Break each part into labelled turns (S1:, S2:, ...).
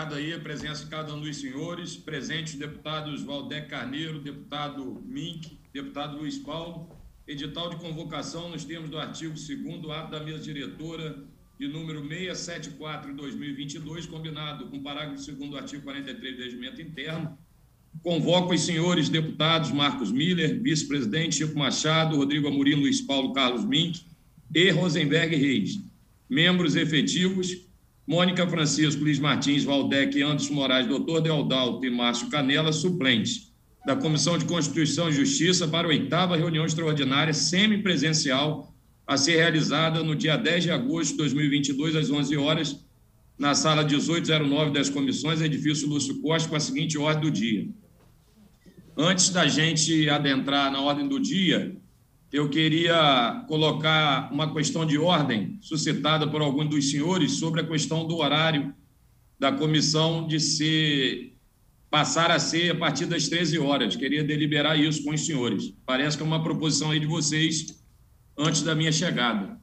S1: chegada aí, a presença de cada um dos senhores, presentes deputados Valdec Carneiro, deputado Mink, deputado Luiz Paulo, edital de convocação nos termos do artigo 2 ato da mesa diretora de número 674 de 2022, combinado com o parágrafo 2 do artigo 43 do regimento interno, convoco os senhores deputados Marcos Miller, vice-presidente Chico Machado, Rodrigo Amorim, Luiz Paulo Carlos Mink e Rosenberg Reis, membros efetivos Mônica Francisco, Luiz Martins, Valdec, Anderson Moraes, doutor Deodalto e Márcio Canela, suplentes da Comissão de Constituição e Justiça para a oitava reunião extraordinária semipresencial a ser realizada no dia 10 de agosto de 2022, às 11 horas, na sala 1809 das comissões, edifício Lúcio Costa, com a seguinte ordem do dia. Antes da gente adentrar na ordem do dia, eu queria colocar uma questão de ordem suscitada por alguns dos senhores sobre a questão do horário da comissão de ser passar a ser a partir das 13 horas. Queria deliberar isso com os senhores. Parece que é uma proposição aí de vocês antes da minha chegada.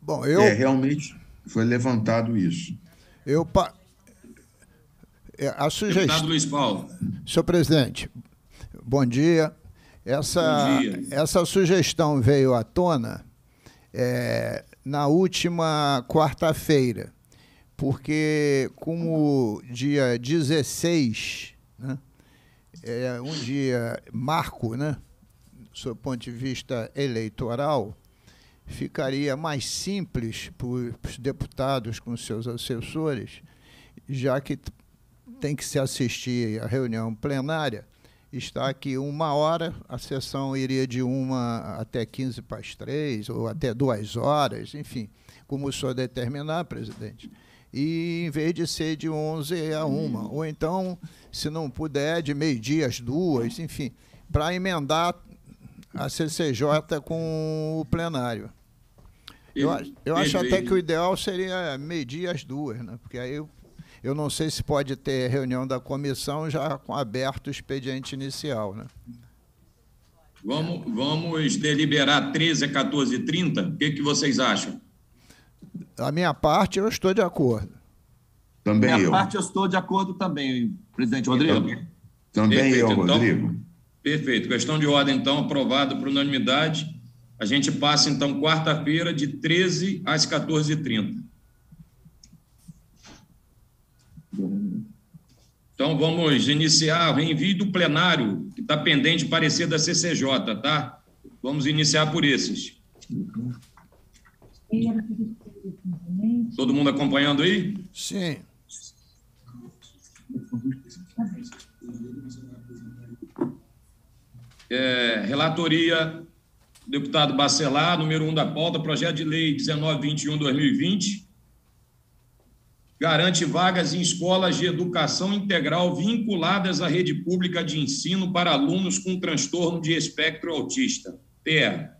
S2: Bom, eu
S3: é, realmente foi levantado isso.
S2: Eu pa... É, a sugestão. Deputado
S1: Luiz Paulo.
S2: Senhor presidente, Bom dia. Essa, Bom dia. essa sugestão veio à tona é, na última quarta-feira, porque como dia 16 né, é um dia marco, né, do ponto de vista eleitoral, ficaria mais simples para os deputados com seus assessores, já que tem que se assistir à reunião plenária, está aqui uma hora, a sessão iria de uma até 15 para as três, ou até duas horas, enfim, como o senhor determinar, presidente. E em vez de ser de 11 a uma, ou então, se não puder, de meio-dia às duas, enfim, para emendar a CCJ com o plenário. Eu, eu acho até que o ideal seria meio-dia às duas, né? porque aí eu não sei se pode ter reunião da comissão já com aberto o expediente inicial. Né?
S1: Vamos, vamos deliberar 13 a 14 h 30 O que, que vocês acham?
S2: Da minha parte, eu estou de acordo.
S4: Também da minha eu. parte, eu estou de acordo também, presidente Rodrigo.
S3: Também, também perfeito, eu, então, Rodrigo.
S1: Perfeito. Questão de ordem, então, aprovada por unanimidade. A gente passa, então, quarta-feira, de 13 às 14h30. Então, vamos iniciar o envio do plenário, que está pendente de parecer da CCJ, tá? Vamos iniciar por esses. Todo mundo acompanhando aí?
S2: Sim.
S1: É, relatoria, deputado Bacelar, número 1 um da pauta, projeto de lei 1921-2020, garante vagas em escolas de educação integral vinculadas à rede pública de ensino para alunos com transtorno de espectro autista, TEA.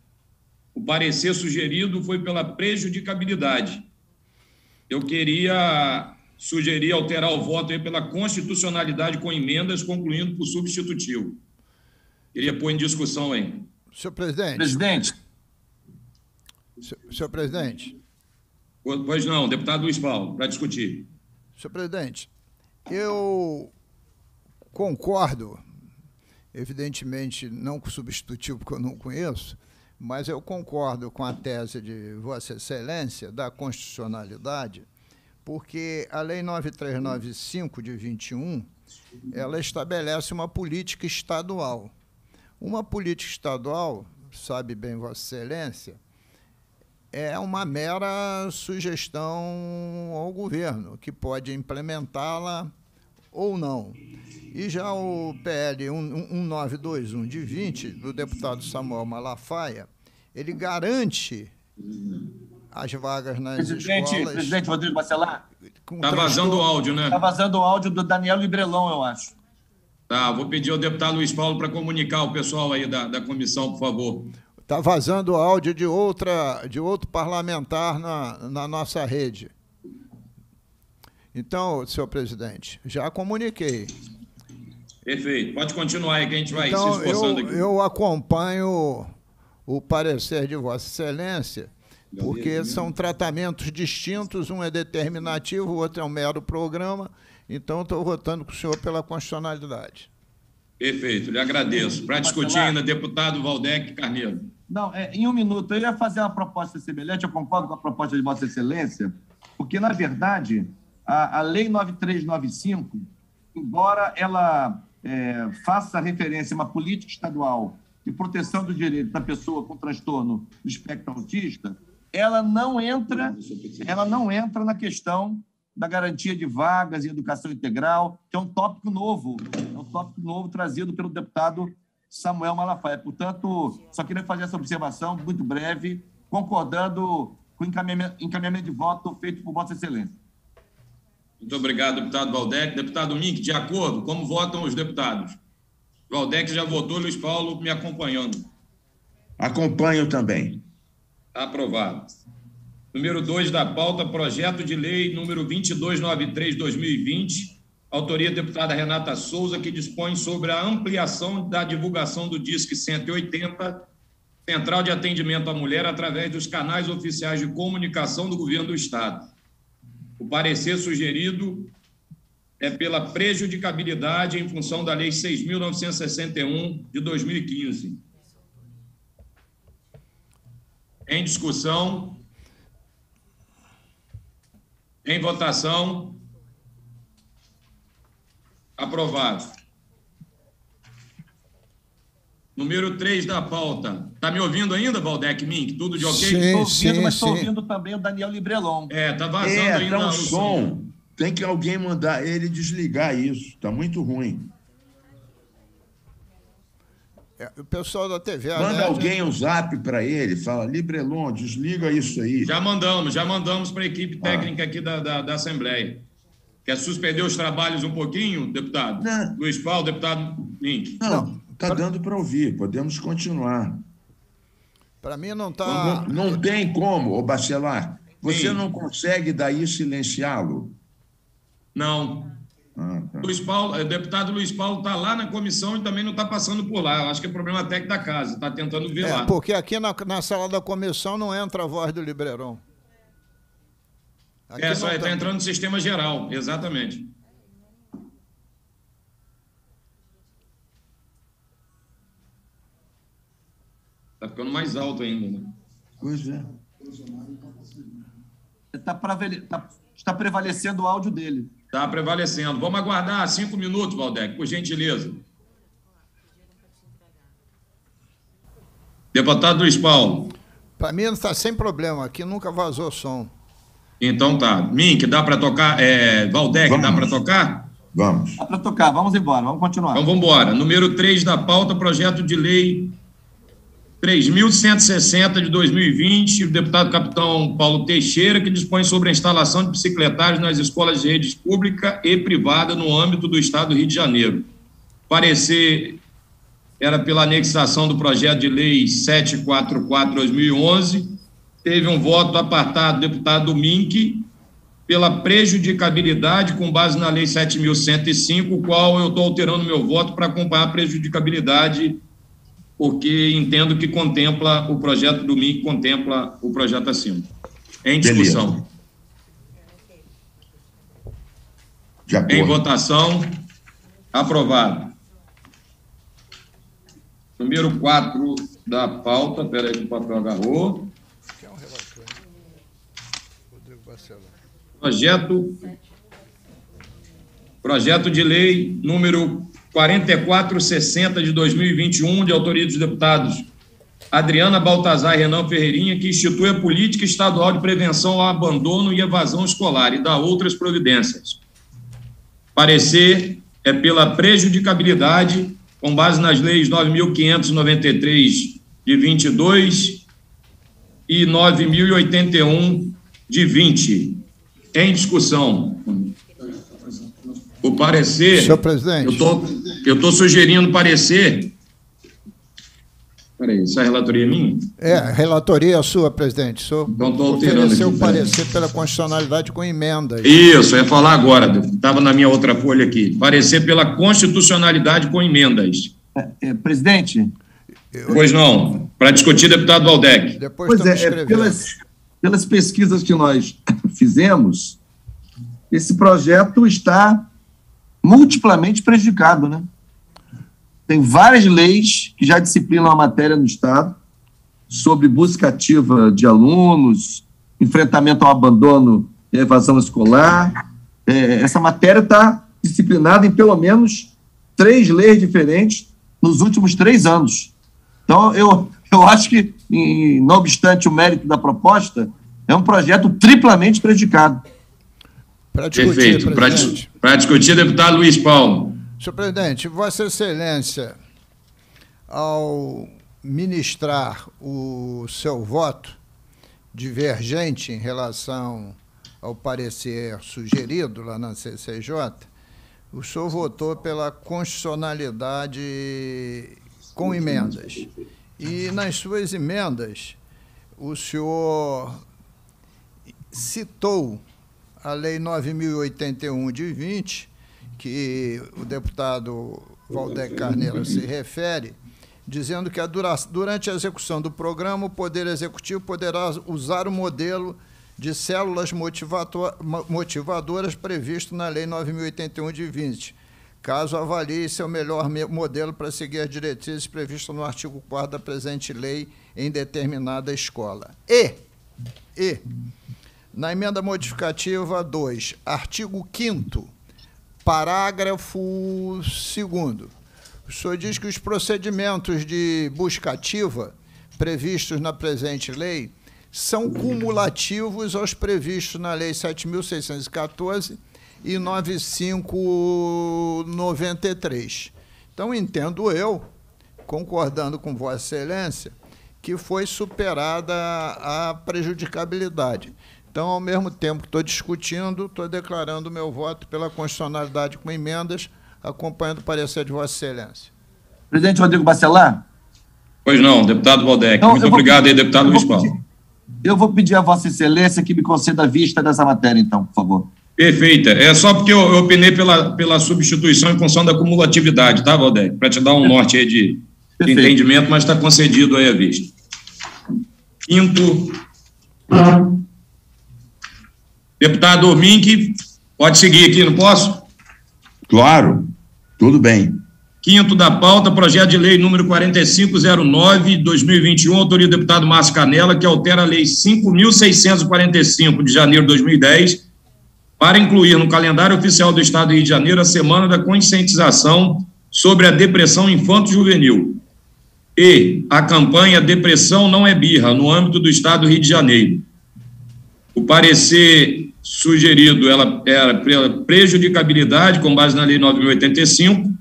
S1: O parecer sugerido foi pela prejudicabilidade. Eu queria sugerir alterar o voto pela constitucionalidade com emendas, concluindo por substitutivo. Queria pôr em discussão aí.
S2: Senhor presidente.
S4: Presidente.
S2: Senhor presidente.
S1: Pois não, deputado Luiz Paulo, para discutir.
S2: Senhor presidente, eu concordo, evidentemente não com substitutivo, porque eu não conheço, mas eu concordo com a tese de Vossa Excelência da constitucionalidade, porque a Lei 9395 de 21, ela estabelece uma política estadual. Uma política estadual, sabe bem Vossa Excelência, é uma mera sugestão ao governo, que pode implementá-la ou não. E já o PL 1921 de 20, do deputado Samuel Malafaia, ele garante as vagas nas
S4: presidente,
S2: escolas...
S4: Presidente Rodrigo Bacelar.
S1: Está vazando o áudio, né?
S4: Está vazando o áudio do Daniel Librelão, eu acho.
S1: Tá, vou pedir ao deputado Luiz Paulo para comunicar o pessoal aí da, da comissão, por favor.
S2: Está vazando áudio de, outra, de outro parlamentar na, na nossa rede. Então, senhor presidente, já comuniquei.
S1: Perfeito. Pode continuar aí que a gente vai então, se esforçando
S2: eu,
S1: aqui.
S2: Eu acompanho o parecer de Vossa Excelência, porque são tratamentos distintos, um é determinativo, o outro é um mero programa. Então, estou votando com o senhor pela constitucionalidade.
S1: Perfeito, lhe agradeço. Para discutir ainda, deputado Valdec Carneiro.
S4: Não, é, em um minuto, eu ia fazer uma proposta semelhante, eu concordo com a proposta de Vossa Excelência, porque, na verdade, a, a Lei 9395, embora ela é, faça referência a uma política estadual de proteção do direito da pessoa com transtorno do espectro autista, ela não entra, ela não entra na questão da garantia de vagas em educação integral, que é um tópico novo, é um tópico novo trazido pelo deputado Samuel Malafaia. Portanto, só queria fazer essa observação muito breve, concordando com o encaminhamento, encaminhamento de voto feito por Vossa Excelência.
S1: Muito obrigado, deputado Valdec. Deputado Mink, de acordo, como votam os deputados? Valdec já votou, Luiz Paulo me acompanhando.
S3: Acompanho também.
S1: Aprovado. Número 2 da pauta, projeto de lei número 2293-2020, autoria deputada Renata Souza, que dispõe sobre a ampliação da divulgação do DISC 180, Central de Atendimento à Mulher, através dos canais oficiais de comunicação do Governo do Estado. O parecer sugerido é pela prejudicabilidade em função da Lei 6.961 de 2015. Em discussão. Em votação. Aprovado. Número 3 da pauta. Está me ouvindo ainda, Valdec Mink? Tudo de ok?
S4: Estou ouvindo, sim, mas estou ouvindo também o Daniel Librelon.
S1: É, está vazando é, ainda
S3: tá um o som. som. Tem que alguém mandar ele desligar isso. Está muito ruim.
S2: É, o pessoal da TV.
S3: Manda alguém um zap para ele, fala, Librelon, desliga isso aí.
S1: Já mandamos, já mandamos para a equipe ah. técnica ah. aqui da, da, da, Assembleia. Quer suspender os trabalhos um pouquinho, deputado? Não. Luiz Paulo, deputado Link.
S3: Não, está dando para ouvir, podemos continuar.
S2: Para mim não está.
S3: Não, não, tem como, ô Bacelar. Você Sim. não consegue daí silenciá-lo?
S1: Não. Ah, tá. Luiz Paulo, o eh, deputado Luiz Paulo está lá na comissão e também não está passando por lá. Eu acho que é problema técnico da casa, está tentando ver é, lá.
S2: Porque aqui na, na, sala da comissão não entra a voz do Libreron.
S1: Aqui é, só está entrando no sistema geral, exatamente. Está ficando mais alto ainda, né?
S3: Pois é.
S4: Tá, tá, está prevalecendo o áudio dele.
S1: Está prevalecendo. Vamos aguardar cinco minutos, Valdec, por gentileza. Deputado Luiz Paulo.
S2: Para mim está sem problema, aqui nunca vazou som.
S1: Então tá. Mink, dá para tocar? É, Valdec, vamos. dá para tocar?
S3: Vamos.
S4: Dá para tocar, vamos embora, vamos continuar.
S1: Então vamos embora. Número 3 da pauta, projeto de lei 3.160 de 2020, o deputado capitão Paulo Teixeira, que dispõe sobre a instalação de bicicletários nas escolas de rede pública e privada no âmbito do Estado do Rio de Janeiro. Parecer era pela anexação do projeto de lei 744-2011, teve um voto apartado do deputado Mink pela prejudicabilidade com base na lei 7.105, o qual eu estou alterando meu voto para acompanhar a prejudicabilidade porque entendo que contempla o projeto do MIC, contempla o projeto acima. Em discussão. Em votação. Aprovado. Número 4 da pauta. Espera aí que o papel agarrou. Projeto, projeto de lei número 4460 de 2021, de autoria dos deputados Adriana Baltazar e Renan Ferreirinha, que institui a Política Estadual de Prevenção ao Abandono e Evasão Escolar e dá outras providências. Parecer é pela prejudicabilidade, com base nas leis 9.593 de 22 e 9.081 de 20. Em discussão. O parecer.
S2: Senhor presidente.
S1: Eu tô, estou sugerindo parecer. Peraí, essa relatoria é minha?
S2: É, a relatoria é sua, presidente. Senhor
S1: então, estou alterando aqui.
S2: o parecer pela constitucionalidade com emenda.
S1: Isso, eu ia falar agora. Estava na minha outra folha aqui. Parecer pela constitucionalidade com emendas.
S4: É, é, presidente.
S1: Eu... Pois não. Para discutir, deputado Valdec.
S4: Depois pois é, é pelas, pelas pesquisas que nós fizemos, esse projeto está multiplamente prejudicado, né? Tem várias leis que já disciplinam a matéria no Estado sobre busca ativa de alunos, enfrentamento ao abandono e evasão escolar. É, essa matéria está disciplinada em pelo menos três leis diferentes nos últimos três anos. Então, eu, eu acho que, em, não obstante o mérito da proposta, é um projeto triplamente prejudicado.
S1: Para discutir, Perfeito. Para discutir, deputado Luiz Paulo.
S2: Senhor presidente, Vossa Excelência, ao ministrar o seu voto divergente em relação ao parecer sugerido lá na CCJ, o senhor votou pela constitucionalidade com emendas. E nas suas emendas, o senhor citou a Lei 9.081 de 20, que o deputado Valdec Carneiro se refere, dizendo que a durante a execução do programa, o Poder Executivo poderá usar o modelo de células motivadoras previsto na Lei 9.081 de 20, caso avalie seu melhor modelo para seguir as diretrizes previstas no artigo 4 da presente lei em determinada escola. E, e na emenda modificativa 2, artigo 5 parágrafo 2 o senhor diz que os procedimentos de busca ativa previstos na presente lei são cumulativos aos previstos na Lei 7.614 e 9593. Então, entendo eu, concordando com Vossa Excelência, que foi superada a prejudicabilidade. Então, ao mesmo tempo que estou discutindo, estou declarando o meu voto pela constitucionalidade com emendas, acompanhando o parecer de Vossa Excelência.
S4: Presidente Rodrigo Bacelar?
S1: Pois não, deputado Valdec. Então, Muito obrigado aí, deputado Luiz Paulo.
S4: Eu vou pedir a Vossa Excelência que me conceda a vista dessa matéria, então, por favor.
S1: Perfeita. É só porque eu, eu opinei pela, pela substituição em função da cumulatividade, tá, Valdec? Para te dar um norte aí de, de entendimento, mas está concedido aí a vista. Quinto. Deputado Mink, pode seguir aqui, não posso?
S3: Claro, tudo bem.
S1: Quinto da pauta, projeto de lei número 4509, 2021, autoria do deputado Márcio Canela, que altera a lei 5.645 de janeiro de 2010, para incluir no calendário oficial do Estado do Rio de Janeiro a Semana da Conscientização sobre a Depressão Infanto-Juvenil e a campanha Depressão Não é Birra, no âmbito do Estado do Rio de Janeiro. O parecer sugerido ela era prejudicabilidade, com base na Lei 9.085,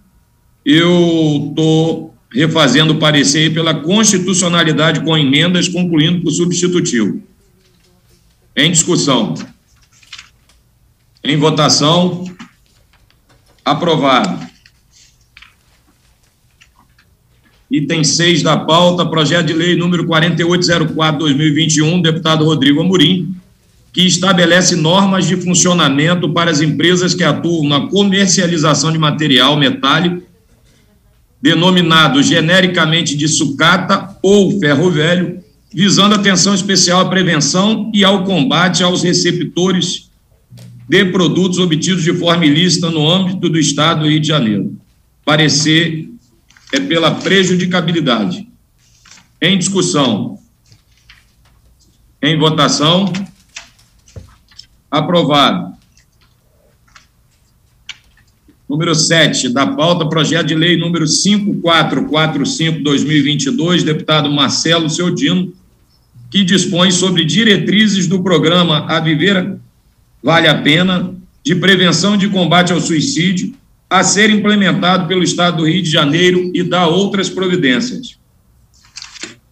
S1: eu estou refazendo o parecer pela constitucionalidade com emendas, concluindo por substitutivo. Em discussão. Em votação. Aprovado. Item 6 da pauta, projeto de lei número 4804-2021, deputado Rodrigo Amorim, que estabelece normas de funcionamento para as empresas que atuam na comercialização de material metálico denominado genericamente de sucata ou ferro velho, visando atenção especial à prevenção e ao combate aos receptores de produtos obtidos de forma ilícita no âmbito do Estado do Rio de Janeiro. Parecer é pela prejudicabilidade. Em discussão. Em votação. Aprovado. Número 7 da pauta, projeto de lei número 5445-2022, deputado Marcelo Seudino, que dispõe sobre diretrizes do programa A Viver Vale a Pena, de prevenção de combate ao suicídio, a ser implementado pelo Estado do Rio de Janeiro e dá outras providências.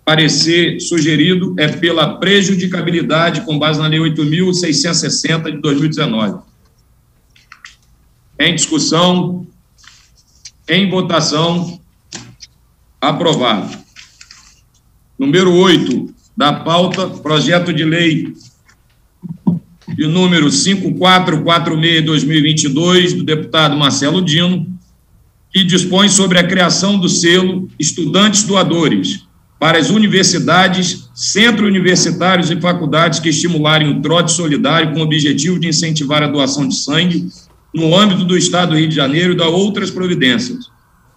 S1: Parecer sugerido é pela prejudicabilidade com base na Lei 8.660 de 2019. Em discussão, em votação, aprovado. Número 8 da pauta, projeto de lei de número 5446-2022, do deputado Marcelo Dino, que dispõe sobre a criação do selo Estudantes Doadores, para as universidades, centros universitários e faculdades que estimularem o trote solidário com o objetivo de incentivar a doação de sangue no âmbito do Estado do Rio de Janeiro e da outras providências.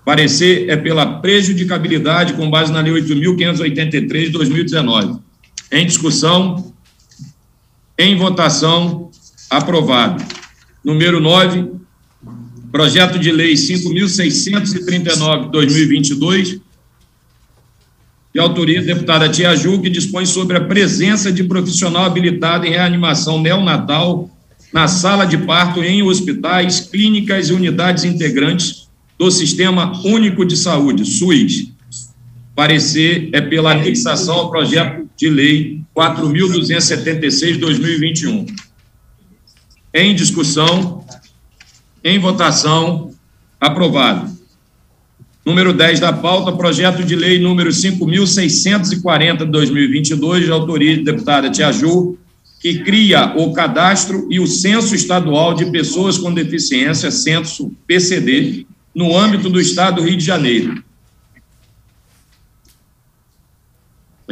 S1: Parecer é pela prejudicabilidade com base na Lei 8.583 de 2019. Em discussão, em votação, aprovado. Número 9, projeto de lei 5.639 de 2022, de autoria da deputada Tia Ju, que dispõe sobre a presença de profissional habilitado em reanimação neonatal na sala de parto em hospitais, clínicas e unidades integrantes do Sistema Único de Saúde, SUS. Parecer é pela anexação ao projeto de lei 4.276 de 2021. Em discussão, em votação, aprovado. Número 10 da pauta, projeto de lei número 5.640 de 2022, de autoria da deputada Tia Ju, que cria o cadastro e o censo estadual de pessoas com deficiência, censo PCD, no âmbito do Estado do Rio de Janeiro.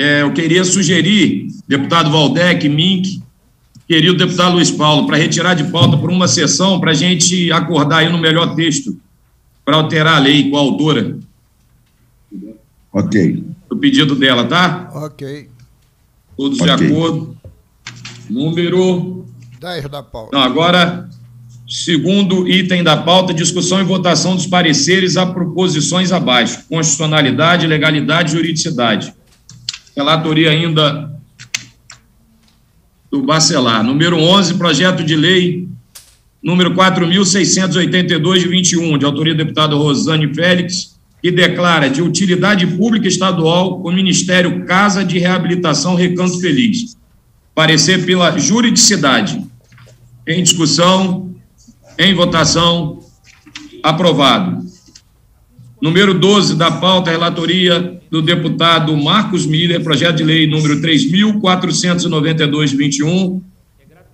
S1: É, eu queria sugerir, deputado Valdec, Mink, querido deputado Luiz Paulo, para retirar de pauta por uma sessão, para a gente acordar aí no melhor texto para alterar a lei com a autora.
S3: Ok.
S1: O pedido dela, tá?
S2: Ok.
S1: Todos okay. de acordo. Número.
S2: 10 da pauta.
S1: Não, agora, segundo item da pauta, discussão e votação dos pareceres a proposições abaixo: constitucionalidade, legalidade e juridicidade. Relatoria ainda do Bacelar. Número 11, projeto de lei número 4.682 de 21, de autoria do deputado Rosane Félix, que declara de utilidade pública estadual o Ministério Casa de Reabilitação Recanto Feliz. Parecer pela juridicidade. Em discussão, em votação, aprovado. Número 12 da pauta, relatoria do deputado Marcos Miller, projeto de lei número 3.492 de 21,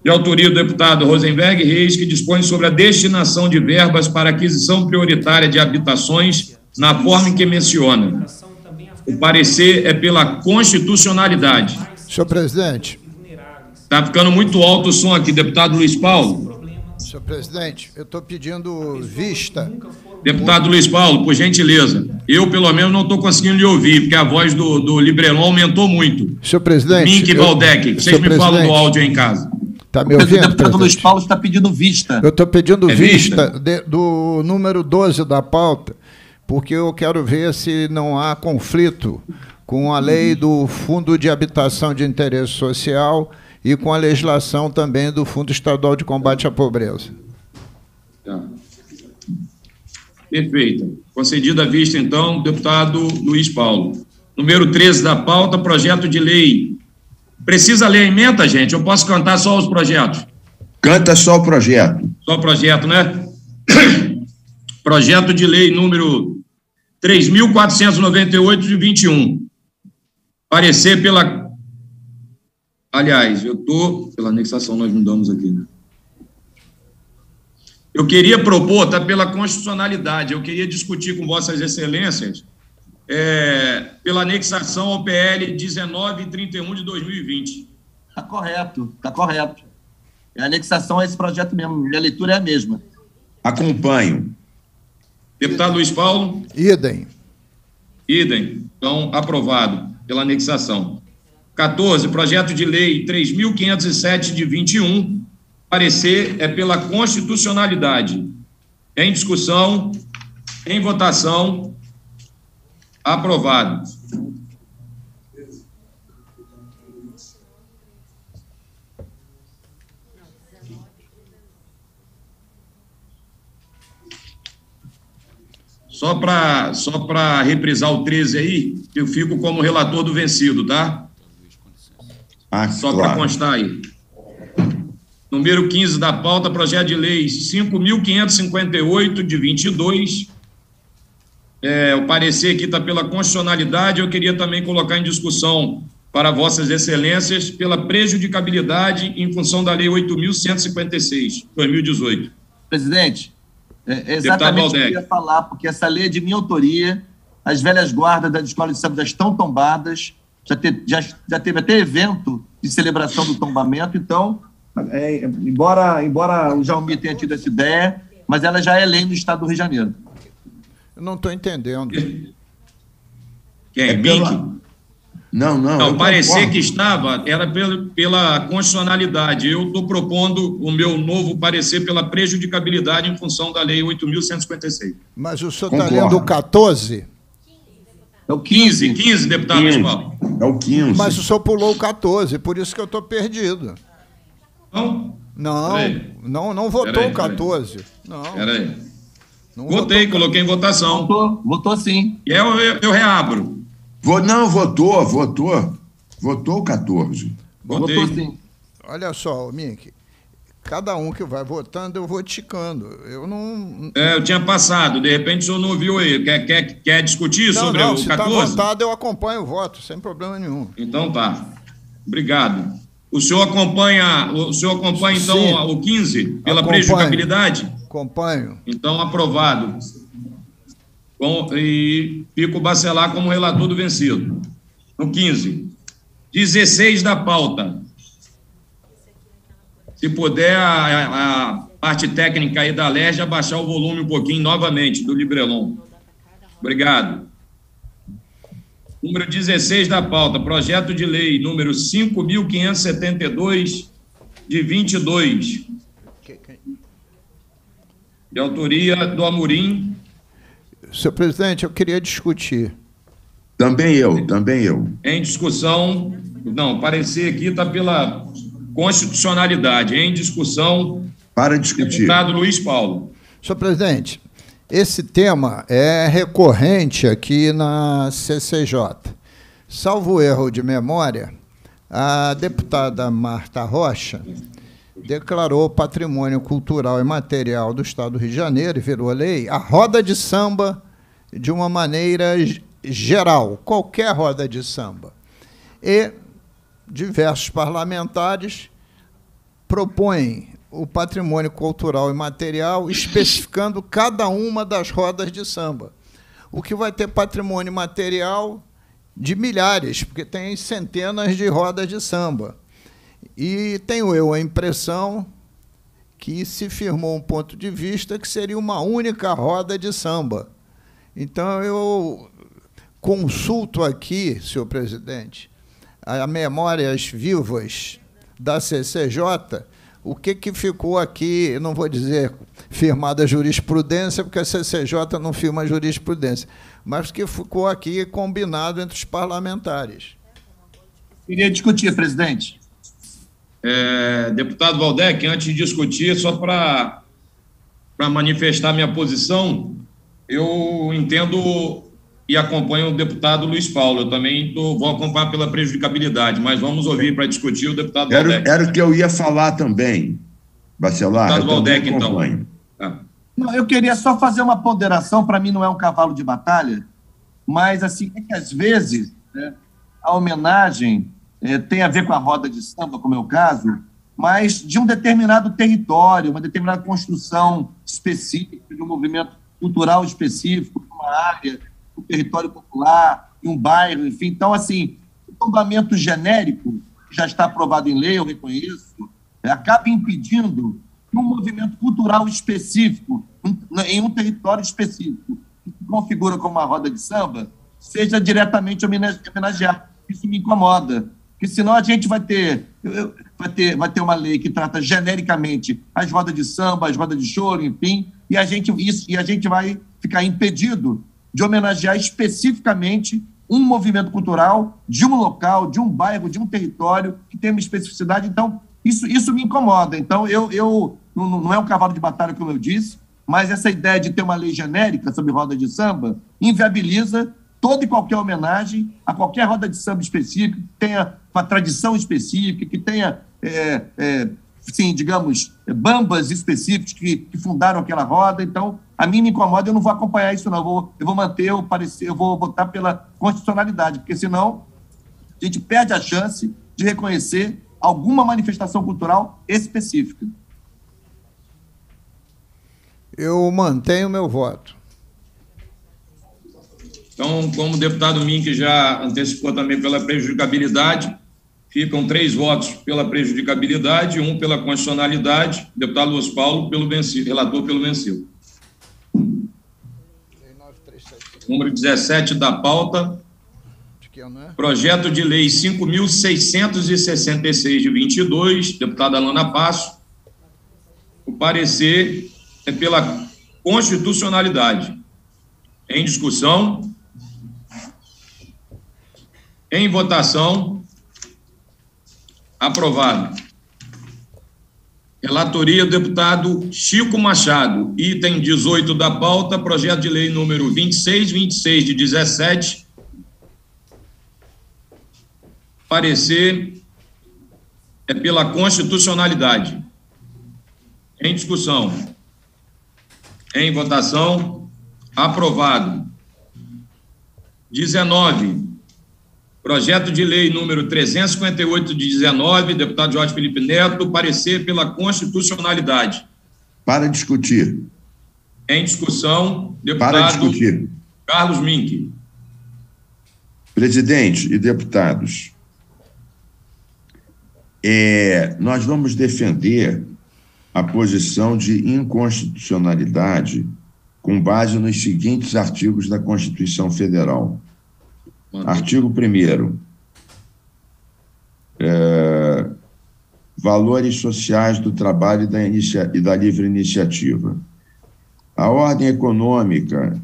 S1: de autoria do deputado Rosenberg Reis, que dispõe sobre a destinação de verbas para aquisição prioritária de habitações na forma em que menciona. O parecer é pela constitucionalidade.
S2: Senhor presidente.
S1: Está ficando muito alto o som aqui, deputado Luiz Paulo.
S2: Senhor presidente, eu estou pedindo vista.
S1: Deputado Luiz Paulo, por gentileza. Eu, pelo menos, não estou conseguindo lhe ouvir, porque a voz do, do Librelon aumentou muito.
S2: Senhor presidente.
S1: Mink e Valdec, vocês me falam do áudio aí em casa.
S4: Está me ouvindo? O deputado presidente? Luiz Paulo está pedindo vista.
S2: Eu estou pedindo é vista, vista? De, do número 12 da pauta, porque eu quero ver se não há conflito com a lei do Fundo de Habitação de Interesse Social e com a legislação também do Fundo Estadual de Combate à Pobreza.
S1: Tá. Perfeito. Concedida a vista, então, deputado Luiz Paulo. Número 13 da pauta, projeto de lei Precisa ler a emenda, gente? Eu posso cantar só os projetos?
S3: Canta só o projeto.
S1: Só o projeto, né? projeto de lei número 3.498 de 21. Parecer pela. Aliás, eu estou. Pela anexação, nós mudamos aqui, né? Eu queria propor, tá pela constitucionalidade, eu queria discutir com Vossas Excelências é, pela anexação ao PL 1931 de 2020.
S4: Está correto, está correto. É anexação a esse projeto mesmo, minha leitura é a mesma.
S3: Acompanho.
S1: Deputado Luiz Paulo?
S2: Idem.
S1: Idem. Então, aprovado pela anexação. 14, projeto de lei 3.507 de 21, parecer é pela constitucionalidade. Em discussão, em votação, Aprovado. Só para só reprisar o 13 aí, eu fico como relator do vencido, tá? Ah, só claro. para constar aí. Número 15 da pauta, projeto de lei 5.558 de 22, é, o parecer aqui está pela constitucionalidade, eu queria também colocar em discussão para vossas excelências pela prejudicabilidade em função da lei 8.156, 2018.
S4: Presidente, é exatamente o que eu ia falar, porque essa lei é de minha autoria, as velhas guardas da escola de samba já estão tombadas, já, te, já, já teve até evento de celebração do tombamento, então, é, embora, embora o Jaumi tenha tido essa ideia, mas ela já é lei no estado do Rio de Janeiro.
S2: Eu não estou entendendo.
S1: Quem? É pela... Não, não. Não, parecer que estava era pela, pela constitucionalidade. Eu estou propondo o meu novo parecer pela prejudicabilidade em função da Lei 8.156.
S2: Mas o senhor está lendo o 14?
S1: É o 15, 15, deputado 15. municipal.
S3: É o 15.
S2: Mas o senhor pulou o 14, por isso que eu estou perdido.
S1: Não?
S2: Não, não, não votou o 14. Não.
S1: Peraí. Não Votei, votou. coloquei em votação.
S4: Votou, votou sim.
S1: E eu, eu, eu reabro.
S3: Não, votou, votou. Votou o 14.
S2: Votei. Votou sim. Olha só, Mink, cada um que vai votando, eu vou ticando. Eu não.
S1: É, eu tinha passado, de repente o senhor não ouviu aí. Quer, quer, quer discutir não, sobre não, o
S2: se
S1: 14?
S2: Se está votado, eu acompanho o voto, sem problema nenhum.
S1: Então tá. Obrigado. O senhor acompanha, o senhor acompanha então Sim. o 15 pela acompanho. prejudicabilidade?
S2: Acompanho.
S1: Então, aprovado com, e Pico Bacelar como relator do vencido. No 15. 16 da pauta. Se puder, a, a parte técnica aí da LERJ abaixar o volume um pouquinho novamente do Librelon. Obrigado. Número 16 da pauta, projeto de lei número 5.572, de 22. De autoria do Amorim,
S2: Senhor presidente, eu queria discutir.
S3: Também eu, também eu.
S1: Em discussão, não, parecer aqui está pela constitucionalidade. Em discussão.
S3: Para discutir.
S1: Deputado Luiz Paulo.
S2: Senhor presidente, esse tema é recorrente aqui na CCJ. Salvo erro de memória, a deputada Marta Rocha declarou patrimônio cultural e material do Estado do Rio de Janeiro e virou lei a roda de samba de uma maneira geral, qualquer roda de samba. E diversos parlamentares propõem o patrimônio cultural e material especificando cada uma das rodas de samba. O que vai ter patrimônio material de milhares, porque tem centenas de rodas de samba. E tenho eu a impressão que se firmou um ponto de vista que seria uma única roda de samba. Então eu consulto aqui, senhor presidente, a memórias vivas da CCJ, o que, que ficou aqui, não vou dizer firmada jurisprudência, porque a CCJ não firma jurisprudência, mas que ficou aqui combinado entre os parlamentares.
S4: Queria discutir, presidente.
S1: É, deputado Valdec, antes de discutir, só para manifestar minha posição, eu entendo e acompanho o deputado Luiz Paulo. Eu também tô, vou acompanhar pela prejudicabilidade, mas vamos ouvir para discutir o deputado
S3: era, Valdec. Era o que eu ia falar também, Bacelar.
S1: Deputado Valdec, então.
S4: Ah. Não, eu queria só fazer uma ponderação, para mim não é um cavalo de batalha, mas assim, é que às vezes né, a homenagem é, tem a ver com a roda de samba, como é o caso, mas de um determinado território, uma determinada construção específica, de um movimento cultural específico, de uma área, um território popular, de um bairro, enfim. Então, assim, o tombamento genérico, que já está aprovado em lei, eu reconheço, é, acaba impedindo que um movimento cultural específico, um, em um território específico, que se configura como uma roda de samba, seja diretamente homenageado. Isso me incomoda. Porque senão a gente vai ter, vai ter, vai ter uma lei que trata genericamente as rodas de samba, as rodas de choro, enfim, e a gente, isso, e a gente vai ficar impedido de homenagear especificamente um movimento cultural de um local, de um bairro, de um território que tem uma especificidade. Então, isso, isso me incomoda. Então, eu, eu não, não é um cavalo de batalha, como eu disse, mas essa ideia de ter uma lei genérica sobre roda de samba inviabiliza toda e qualquer homenagem a qualquer roda de samba específica, que tenha uma tradição específica, que tenha, é, é, sim, digamos, bambas específicos que, que, fundaram aquela roda. Então, a mim me incomoda, eu não vou acompanhar isso, não. Eu vou, eu vou manter o parecer, eu vou votar pela constitucionalidade, porque senão a gente perde a chance de reconhecer alguma manifestação cultural específica.
S2: Eu mantenho meu voto.
S1: Então, como o deputado Mink já antecipou também pela prejudicabilidade, ficam três votos pela prejudicabilidade, um pela constitucionalidade, deputado Luiz Paulo pelo vencido, relator pelo vencido. Número 17 da pauta. Projeto de lei 5.666 de 22, deputada Alana Passo. O parecer é pela constitucionalidade. Em discussão. Em votação. Aprovado. Relatoria do deputado Chico Machado, item 18 da pauta, projeto de lei número 2626 de 17. Parecer é pela constitucionalidade. Em discussão. Em votação. Aprovado. 19. Projeto de lei número 358 de 19, deputado Jorge Felipe Neto, parecer pela constitucionalidade.
S3: Para discutir.
S1: Em discussão, deputado
S3: Para discutir.
S1: Carlos Mink.
S3: Presidente e deputados, é, nós vamos defender a posição de inconstitucionalidade com base nos seguintes artigos da Constituição Federal. Artigo 1 é, valores sociais do trabalho e da, inicia, e da livre iniciativa. A ordem econômica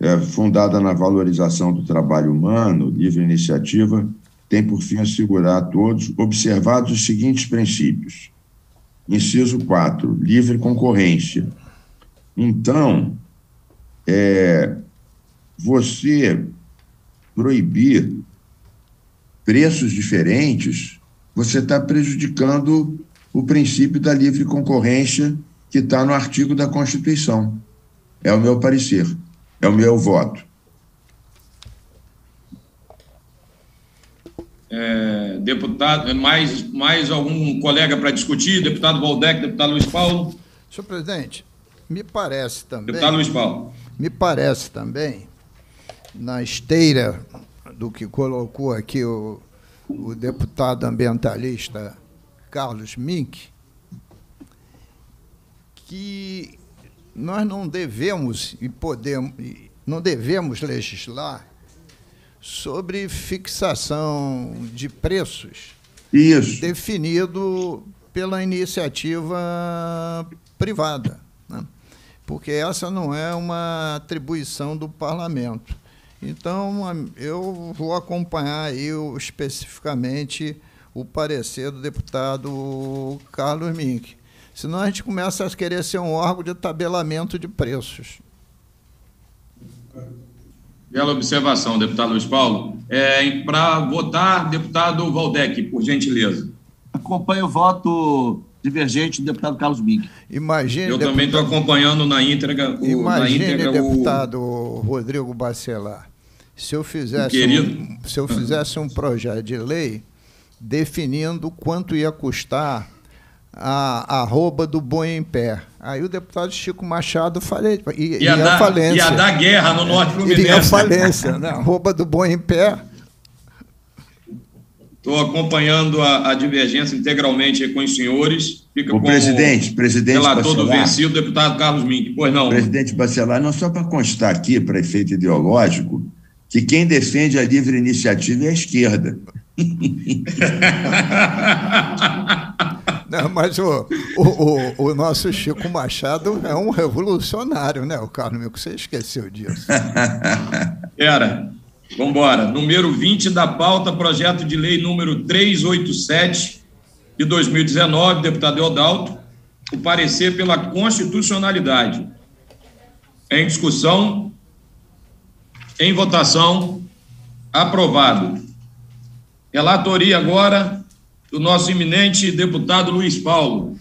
S3: é, fundada na valorização do trabalho humano, livre iniciativa, tem por fim assegurar a todos, observados os seguintes princípios. Inciso 4, livre concorrência. Então, é, você proibir preços diferentes, você está prejudicando o princípio da livre concorrência que está no artigo da Constituição. É o meu parecer, é o meu voto.
S1: É, deputado, mais, mais algum colega para discutir? Deputado Valdec, deputado Luiz Paulo.
S2: Senhor presidente, me parece também.
S1: Deputado Luiz Paulo.
S2: Me parece também na esteira do que colocou aqui o, o deputado ambientalista Carlos Mink, que nós não devemos e podemos não devemos legislar sobre fixação de preços
S3: Isso.
S2: definido pela iniciativa privada, né? porque essa não é uma atribuição do parlamento. Então, eu vou acompanhar aí especificamente o parecer do deputado Carlos Mink. Senão a gente começa a querer ser um órgão de tabelamento de preços.
S1: Bela observação, deputado Luiz Paulo. É, Para votar, deputado Valdec, por gentileza.
S4: Acompanho o voto divergente do deputado Carlos Mink.
S2: Imagine,
S1: Eu deputado, também estou acompanhando na íntegra
S2: o, imagine, na íntegra, deputado o... Rodrigo Bacelar se eu fizesse um, se eu fizesse um projeto de lei definindo quanto ia custar a arroba do boi em pé. Aí o deputado Chico Machado falei,
S1: ia, ia, dar, falência. ia dar guerra no Norte Fluminense. Iria
S2: falência, né? arroba do boi em pé.
S1: Estou acompanhando a, a, divergência integralmente com os senhores.
S3: Fica o presidente, o presidente
S1: relator Bacelar, do vencido, deputado Carlos Mink. Pois não.
S3: Presidente Bacelar, não só para constar aqui, para efeito ideológico, que quem defende a livre iniciativa é a esquerda.
S2: Não, mas o, o, o, o, nosso Chico Machado é um revolucionário, né, o Carlos você esqueceu disso.
S1: Era. Vamos embora. Número 20 da pauta, projeto de lei número 387 de 2019, deputado Eudalto, o parecer pela constitucionalidade. Em discussão, em votação. Aprovado. Relatoria agora do nosso eminente deputado Luiz Paulo.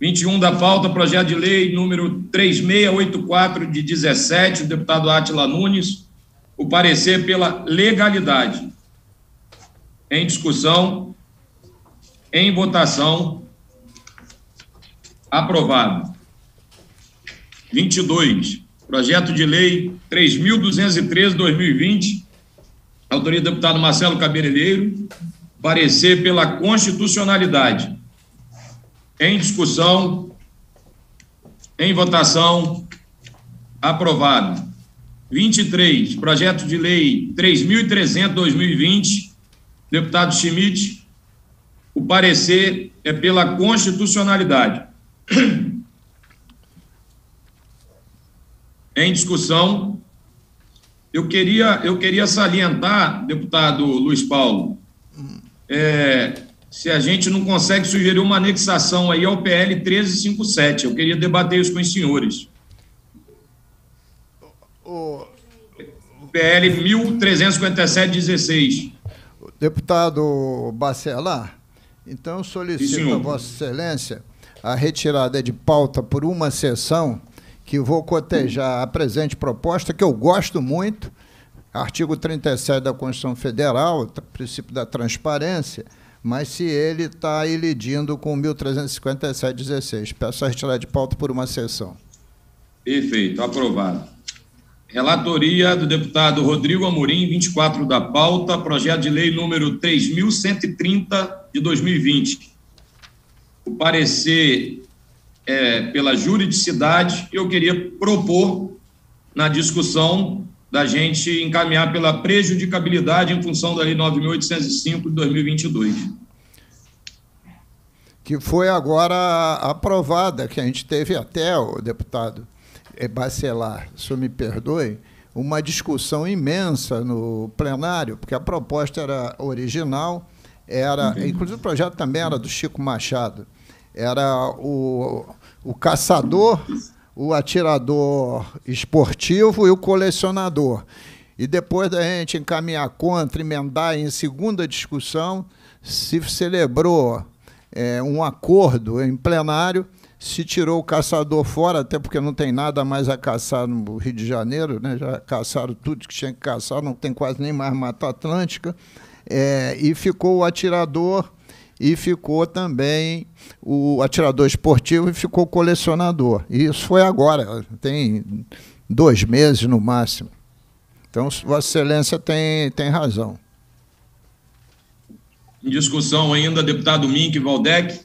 S1: 21 da pauta, projeto de lei número 3684 de 17, o deputado Atila Nunes, o parecer pela legalidade. Em discussão, em votação, aprovado. 22. Projeto de lei 3.213-2020, autoria do deputado Marcelo Cabeleireiro, parecer pela constitucionalidade. Em discussão, em votação, aprovado. 23, projeto de lei 3.300-2020, deputado Schmidt, o parecer é pela constitucionalidade. Em discussão. Eu queria, eu queria salientar, deputado Luiz Paulo, é, se a gente não consegue sugerir uma anexação aí ao PL 1357. Eu queria debater isso com os senhores. O, PL 1357-16.
S2: Deputado Bacelar, então eu solicito a Vossa Excelência a retirada de pauta por uma sessão que vou cotejar a presente proposta, que eu gosto muito, artigo 37 da Constituição Federal, princípio da transparência, mas se ele está ilidindo com 1357-16. Peço a retirada de pauta por uma sessão.
S1: Perfeito, aprovado. Relatoria do deputado Rodrigo Amorim, 24 da pauta, projeto de lei número 3.130 de 2020. O parecer é, pela juridicidade, eu queria propor na discussão da gente encaminhar pela prejudicabilidade em função da Lei 9.805 de 2022.
S2: Que foi agora aprovada, que a gente teve até, o deputado Bacelar, se me perdoe, uma discussão imensa no plenário, porque a proposta era original, era, Entendi. inclusive o projeto também era do Chico Machado era o, o caçador, o atirador esportivo e o colecionador. E depois da gente encaminhar contra, emendar em segunda discussão, se celebrou é, um acordo em plenário, se tirou o caçador fora, até porque não tem nada mais a caçar no Rio de Janeiro, né? já caçaram tudo que tinha que caçar, não tem quase nem mais Mata Atlântica, é, e ficou o atirador e ficou também o atirador esportivo e ficou colecionador. E isso foi agora, tem dois meses no máximo. Então, Vossa Excelência tem, tem razão.
S1: Em discussão ainda, deputado Mink Valdec.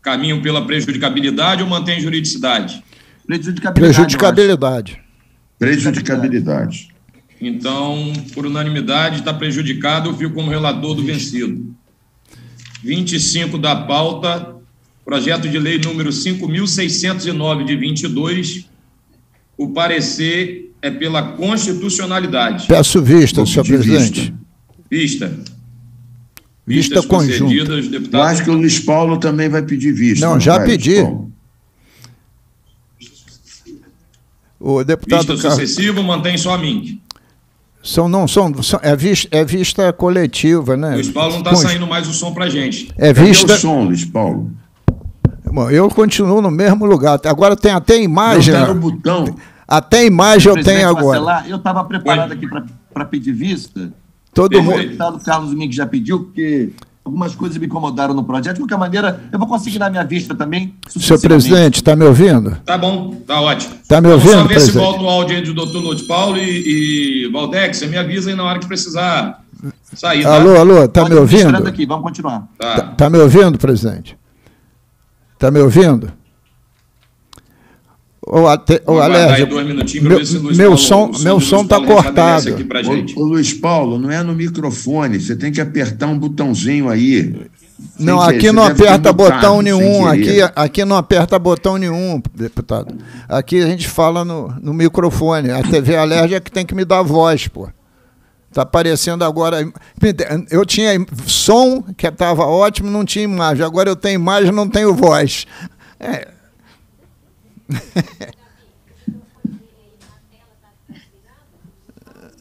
S1: Caminham pela prejudicabilidade ou mantém juridicidade?
S2: Prejudicabilidade. Prejudicabilidade.
S3: Prejudicabilidade.
S1: Então, por unanimidade, está prejudicado, eu fico como relator do vencido. 25 da pauta, projeto de lei número 5.609 de 22, o parecer é pela constitucionalidade.
S2: Peço vista, senhor presidente.
S1: Vista.
S2: Vista Vistas conjunta.
S3: Eu acho que o Luiz Paulo também vai pedir vista.
S2: Não, já vai, pedi.
S1: O deputado Vista sucessivo mantém só a mim.
S2: São, não, são, são é, vista, é vista coletiva, né?
S1: Luiz Paulo não está saindo mais o som para gente.
S2: É vista. Cadê
S3: o som, Luiz Paulo?
S2: Bom, eu continuo no mesmo lugar. Agora tem até imagem. Não,
S3: tá no botão.
S2: Até imagem eu tenho agora.
S4: eu estava preparado Oi. aqui para pedir vista.
S2: Todo mundo. O
S4: deputado Carlos Mink já pediu, porque algumas coisas me incomodaram no projeto. De qualquer maneira, eu vou conseguir dar minha vista também.
S2: Senhor presidente, está me ouvindo?
S1: Tá bom, tá ótimo.
S2: Está me ouvindo, Vamos
S1: ver presidente? se volta o áudio aí do doutor Luiz Paulo e, e Valdex, você me avisa aí na hora que precisar sair.
S2: Tá? Alô, alô, está me ouvindo?
S4: Aqui, vamos continuar.
S2: Tá. tá, tá me ouvindo, presidente? Está me ouvindo? Ô, ate, ô Alérgio, meu, meu som meu som está cortado.
S3: Ô, ô, Luiz Paulo, não é no microfone, você tem que apertar um botãozinho aí.
S2: Não, aqui não aperta botão nenhum, aqui, aqui não aperta botão nenhum, deputado. Aqui a gente fala no, no microfone. A TV Alérgia é que tem que me dar voz, pô. Está aparecendo agora. Eu tinha som, que estava ótimo, não tinha imagem. Agora eu tenho imagem, não tenho voz. É.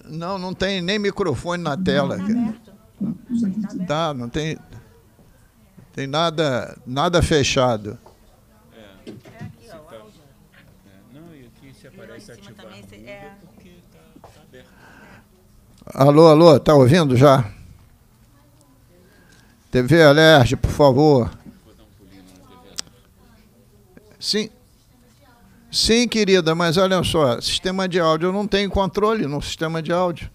S2: Não, não tem nem microfone na tela. Tá, tá, não tem, tem nada, nada fechado. É. aqui, ó, Não, e aqui se aparece ativar é. Alô, alô, tá ouvindo já? TV Alerte, por favor. Sim. Sim, querida, mas olha só, sistema de áudio, eu não tenho controle no sistema de áudio.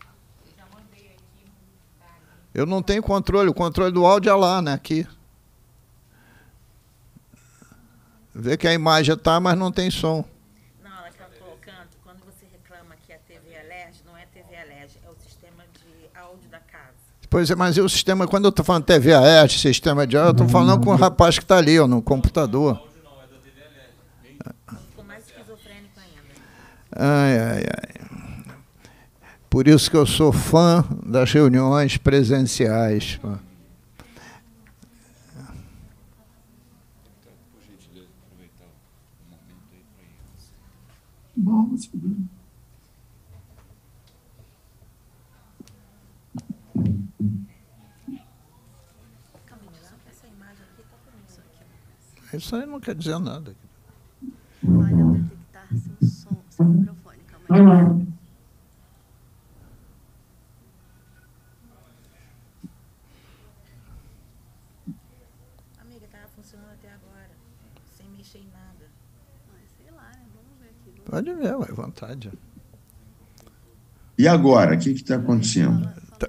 S2: Eu não tenho controle, o controle do áudio é lá, né, aqui. Vê que a imagem está, mas não tem som.
S5: Não, ela está colocando, quando você reclama que a TV Alert, não é TV Alert, é o sistema de áudio da casa.
S2: Pois é, mas o sistema, quando eu estou falando TV Alert, sistema de áudio, eu estou falando com o rapaz que está ali, ó, no computador.
S5: Ficou mais esquizofrênico ainda.
S2: Ai, ai, ai. Por isso que eu sou fã das reuniões presenciais.
S3: Bom,
S5: Camila, essa imagem aqui com isso aqui.
S2: Isso aí não quer dizer nada.
S6: Olha, detectar seu microfone, calma aí.
S5: Amiga, tava funcionando até agora, sem mexer em nada.
S6: Mas sei lá, né? Vamos ver aqui.
S2: Pode ver, ué, vontade.
S3: E agora, o que está acontecendo?
S2: Tá-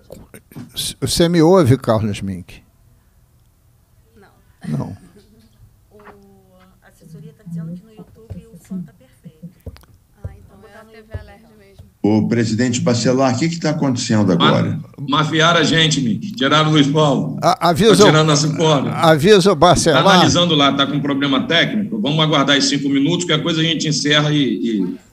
S2: Você me ouve, Carlos Mink?
S6: Não.
S2: Não.
S5: O, a assessoria tá dizendo que no YouTube o som tá perfeito.
S6: Ah, então é a TV Alert mesmo.
S3: O presidente Bacelar, o que está acontecendo agora?
S1: Mafiaram a gente, Mick. Tiraram o Luiz Paulo.
S2: A-
S1: Tá
S2: avisa, o-
S1: tirando essa fora.
S2: avisa o
S1: Está
S2: Bacelar.
S1: analisando lá, está com problema técnico. Vamos aguardar esses cinco minutos, que a coisa a gente encerra e. e-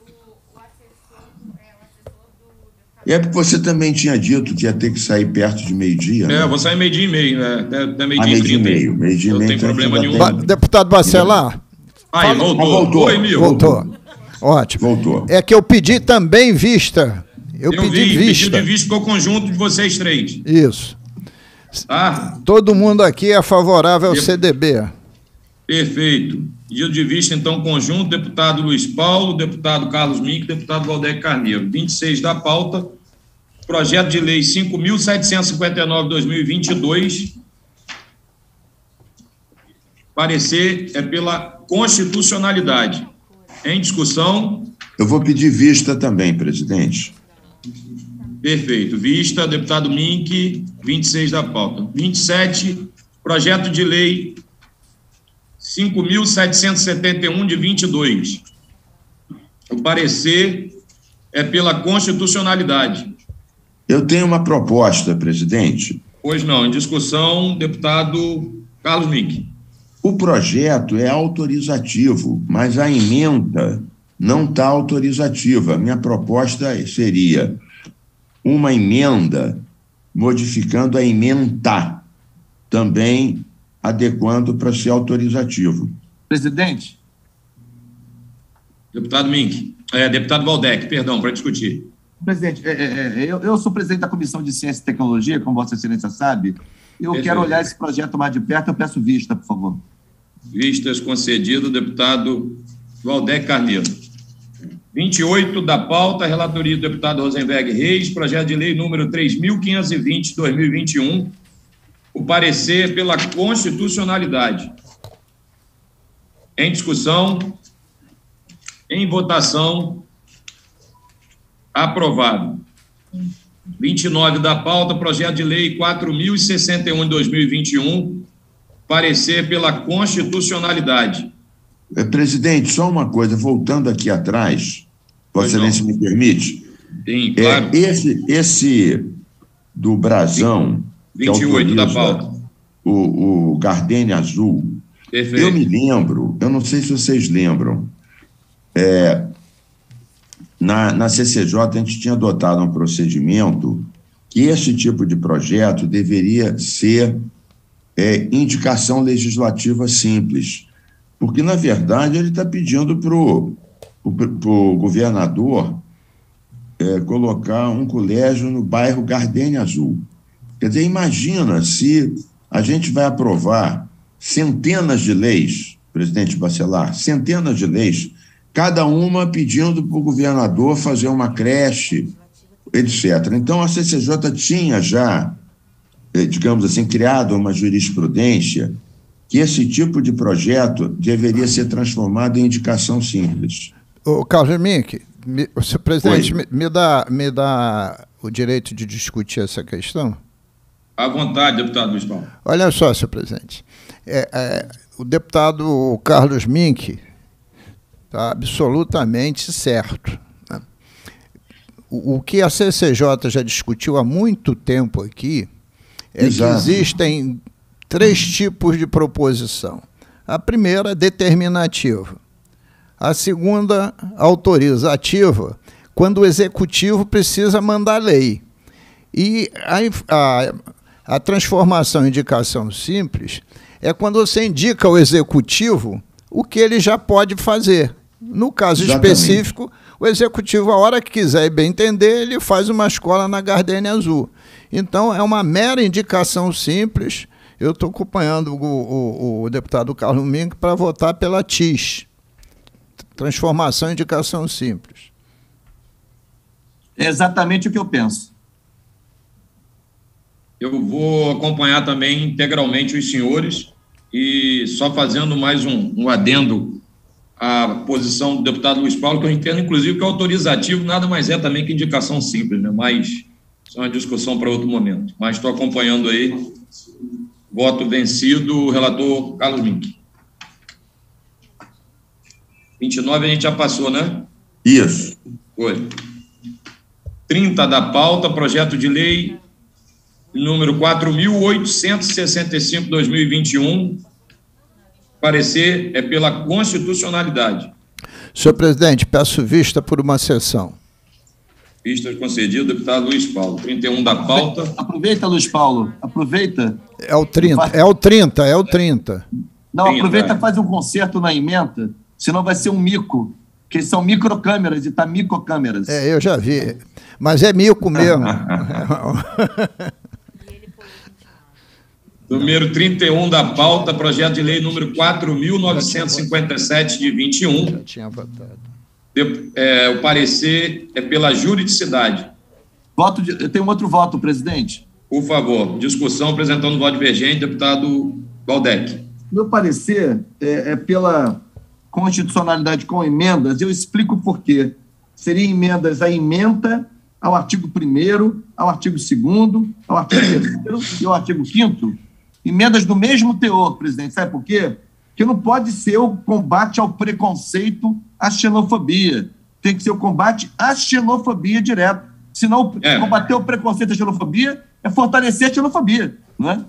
S3: E é porque você também tinha dito que ia ter que sair perto de meio-dia.
S1: É,
S3: né?
S1: eu vou sair meio-dia e meio, né? Até, até
S3: Ah,
S1: meio-dia e
S3: meio-dia e
S1: trinta.
S3: meio. Meio-dia e
S1: Não
S3: meio,
S1: tem
S3: então
S1: problema nenhum.
S3: tem-
S2: Deputado Bacelar,
S1: Aí,
S3: Ah,
S1: voltou.
S3: voltou.
S1: Oi, Mil.
S2: voltou. Ótimo.
S3: Voltou.
S2: É que eu pedi também vista. Eu,
S1: Eu
S2: pedi
S1: vi,
S2: vista.
S1: pedido de vista ficou conjunto de vocês três.
S2: Isso.
S1: Tá?
S2: Todo mundo aqui é favorável ao
S1: Eu-
S2: CDB.
S1: Perfeito. Pedido de vista, então, conjunto, deputado Luiz Paulo, deputado Carlos Mink, deputado Valdec Carneiro. 26 da pauta, projeto de lei 5.759-2022. Parecer é pela constitucionalidade. Em discussão,
S3: Eu vou pedir vista também, presidente.
S1: Perfeito. Vista, deputado Mink, 26 da pauta. 27, projeto de lei 5.771 de 22. O parecer é pela constitucionalidade.
S3: Eu tenho uma proposta, presidente.
S1: Pois não, em discussão, deputado Carlos Mink.
S3: O projeto é autorizativo, mas a emenda não está autorizativa. Minha proposta seria uma emenda modificando a emenda, também adequando para ser autorizativo.
S4: Presidente,
S1: Deputado Mink. É, deputado Valdec, perdão, para discutir.
S4: presidente, é, é, é, eu, eu sou presidente da Comissão de Ciência e Tecnologia, como Vossa Excelência sabe. Eu
S1: Perfeito.
S4: quero olhar esse projeto mais de perto, eu peço vista, por favor.
S1: Vistas concedido, deputado Valdec Carneiro. 28 da pauta, relatoria do deputado Rosenberg Reis, projeto de lei número 3.520, 2021. O parecer pela constitucionalidade. Em discussão, em votação, aprovado. 29 da pauta, projeto de lei 4.061 de 2021, parecer pela constitucionalidade.
S3: Eh, Presidente, só uma coisa, voltando aqui atrás, Vossa. Excelência me permite?
S1: Sim,
S3: É,
S1: claro.
S3: esse, esse do Brasão, que
S1: 28 da
S3: autoriza
S1: pauta.
S3: o, o Gardenia Azul,
S1: Perfeito.
S3: eu me lembro, eu não sei se vocês lembram, é, na, na CCJ a gente tinha adotado um procedimento que esse tipo de projeto deveria ser é, indicação legislativa simples, porque, na verdade, ele está pedindo para o governador é, colocar um colégio no bairro Gardenia Azul. Quer dizer, imagina se a gente vai aprovar centenas de leis, presidente Bacelar, centenas de leis, cada uma pedindo para o governador fazer uma creche, etc. Então, a CCJ tinha já, digamos assim, criado uma jurisprudência que esse tipo de projeto deveria ser transformado em indicação simples.
S2: O Carlos Mink, me, senhor presidente, me, me, dá, me dá o direito de discutir essa questão?
S1: À vontade, deputado Luiz Paulo.
S2: Olha só, senhor presidente. É, é, o deputado Carlos Mink está absolutamente certo. Né? O, o, que a CCJ já discutiu há muito tempo aqui é Exato. que existem três tipos de proposição. A primeira, determinativa. A segunda, autorizativa, quando o executivo precisa mandar lei. E a, a, a transformação em indicação simples é quando você indica ao executivo o que ele já pode fazer. No caso Exatamente. específico, o executivo, a hora que quiser e bem entender, ele faz uma escola na Gardênia Azul. Então, é uma mera indicação simples eu estou acompanhando o, o, o, deputado Carlos Mink para votar pela TIS Transformação em Indicação Simples.
S4: É exatamente o que eu penso.
S1: Eu vou acompanhar também integralmente os senhores e só fazendo mais um, um adendo à posição do deputado Luiz Paulo, que eu entendo, inclusive, que autorizativo nada mais é também que indicação simples, né? mas isso é uma discussão para outro momento. Mas estou acompanhando aí Voto vencido, relator Carlos Mink. 29 a gente já passou, né?
S3: Isso.
S1: Foi. 30 da pauta, projeto de lei número 4.865-2021. Parecer é pela constitucionalidade.
S2: Senhor presidente, peço vista por uma sessão.
S1: Vista concedida, deputado Luiz Paulo. 31 da pauta.
S4: Aproveita, Luiz Paulo. Aproveita.
S2: É o 30, é o 30, é o 30.
S4: Não, 30, aproveita e é. faz um concerto na emenda, senão vai ser um mico. Porque são microcâmeras e tá microcâmeras.
S2: É, eu já vi. Mas é mico mesmo.
S1: número 31 da pauta, projeto de lei número 4.957 de 21. Já tinha votado é, o parecer é pela juridicidade.
S4: Voto de, eu tenho um outro voto, presidente.
S1: Por favor, discussão apresentando voto divergente, deputado Valdec.
S4: Meu parecer é, é pela constitucionalidade com emendas, eu explico por quê. Seriam emendas à emenda ao artigo 1 ao artigo 2 ao artigo 3 e ao artigo 5 Emendas do mesmo teor, presidente. Sabe por quê? Que não pode ser o combate ao preconceito, à xenofobia. Tem que ser o combate à xenofobia direto. Senão, é. combater o preconceito e a xenofobia é fortalecer a xenofobia. Não é?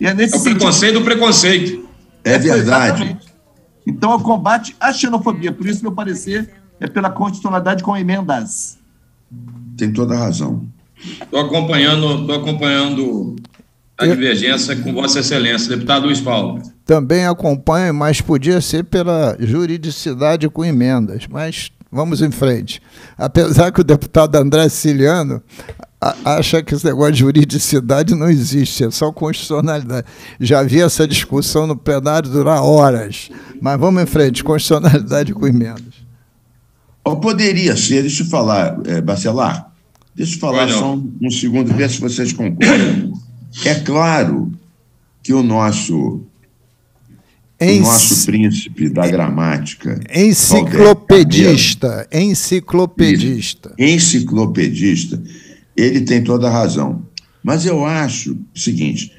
S1: E é, nesse é o sentido. preconceito do preconceito.
S3: É verdade. Exatamente.
S4: Então, é o combate à xenofobia. Por isso, meu parecer é pela constitucionalidade com emendas.
S3: Tem toda a razão.
S1: Estou acompanhando, estou acompanhando a divergência com Vossa Excelência, deputado Luiz Paulo
S2: também acompanho, mas podia ser pela juridicidade com emendas. Mas vamos em frente. Apesar que o deputado André Ciliano acha que esse negócio de juridicidade não existe, é só constitucionalidade. Já vi essa discussão no plenário durar horas. Mas vamos em frente, constitucionalidade com emendas.
S3: Ou poderia ser, deixa eu falar, é, Bacelar, deixa eu falar só um, um segundo, ver se vocês concordam. É claro que o nosso o nosso príncipe da gramática.
S2: Enciclopedista. Enciclopedista.
S3: Enciclopedista. Ele tem toda a razão. Mas eu acho o seguinte: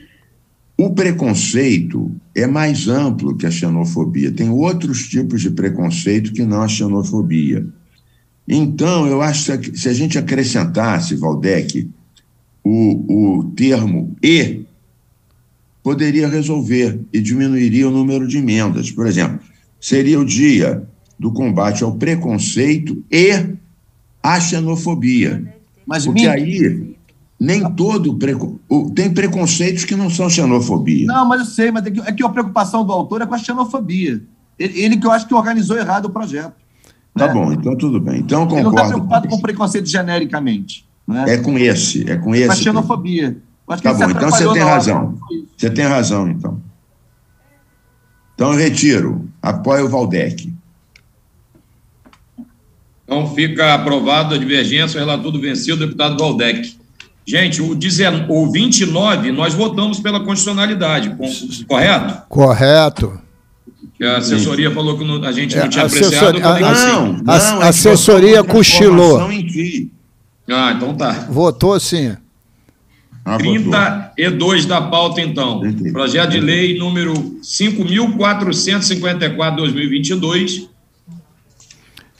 S3: o preconceito é mais amplo que a xenofobia. Tem outros tipos de preconceito que não a xenofobia. Então, eu acho que se a gente acrescentasse, Valdec, o, o termo e poderia resolver e diminuiria o número de emendas. Por exemplo, seria o dia do combate ao preconceito e à xenofobia. Mas Porque aí nem todo preco... tem preconceitos que não são xenofobia.
S4: Não, mas eu sei, mas é que, é que a preocupação do autor é com a xenofobia. Ele, ele que eu acho que organizou errado o projeto.
S3: Tá né? bom, então tudo bem. Então concordo. Ele não
S4: está preocupado com, com preconceito genericamente. Né?
S3: É com esse, é com esse. Com a
S4: xenofobia.
S3: Tá bom, então você tem razão. Você tem razão, então. Então eu retiro. Apoio o Valdec.
S1: Então fica aprovado a divergência, o relator do vencido, deputado Valdec. Gente, o, 19, o 29 nós votamos pela constitucionalidade, correto?
S2: Correto.
S1: a assessoria Sim. falou que a gente não é, tinha apreciado.
S2: A, não, não, a, a assessoria cochilou.
S1: Ah, então tá.
S2: Votou sim.
S1: Ah, 32 da pauta, então. Projeto de lei número 5.454-2022.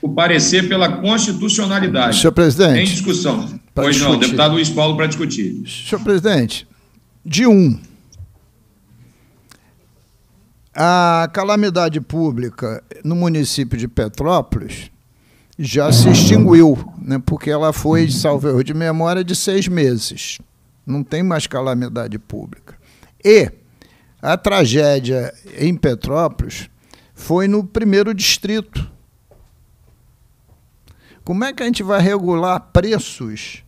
S1: O parecer pela constitucionalidade.
S2: Senhor presidente.
S1: Em discussão. Pois discutir. não, deputado Luiz Paulo para discutir.
S2: Senhor presidente, de um, a calamidade pública no município de Petrópolis já se extinguiu, né, porque ela foi, salvo erro de memória, de seis meses não tem mais calamidade pública. E a tragédia em Petrópolis foi no primeiro distrito. Como é que a gente vai regular preços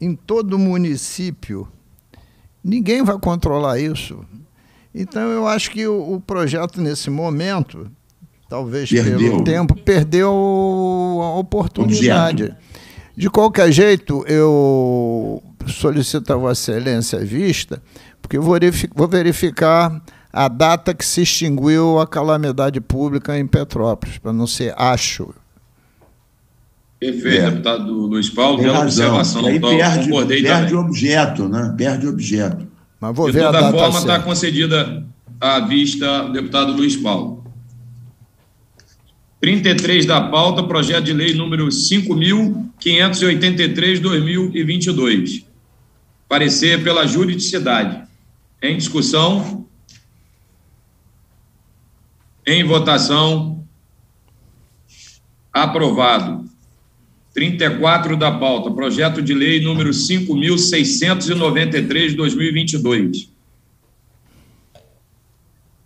S2: em todo o município? Ninguém vai controlar isso. Então, eu acho que o, o projeto, nesse momento, talvez perdeu. pelo tempo, perdeu a oportunidade. De qualquer jeito, eu solicito a Vossa Excelência a vista, porque vou verificar a data que se extinguiu a calamidade pública em Petrópolis, para não ser acho.
S1: Perfeito, é. deputado Luiz Paulo,
S3: Tem observação. Aí perde, perde objeto, né? Perde objeto.
S1: Mas vou De ver toda a data forma, está concedida a vista, deputado Luiz Paulo. 33 da pauta, projeto de lei número 5.583-2022. Parecer pela juridicidade. Em discussão. Em votação. Aprovado. 34 da pauta, projeto de lei número 5.693-2022.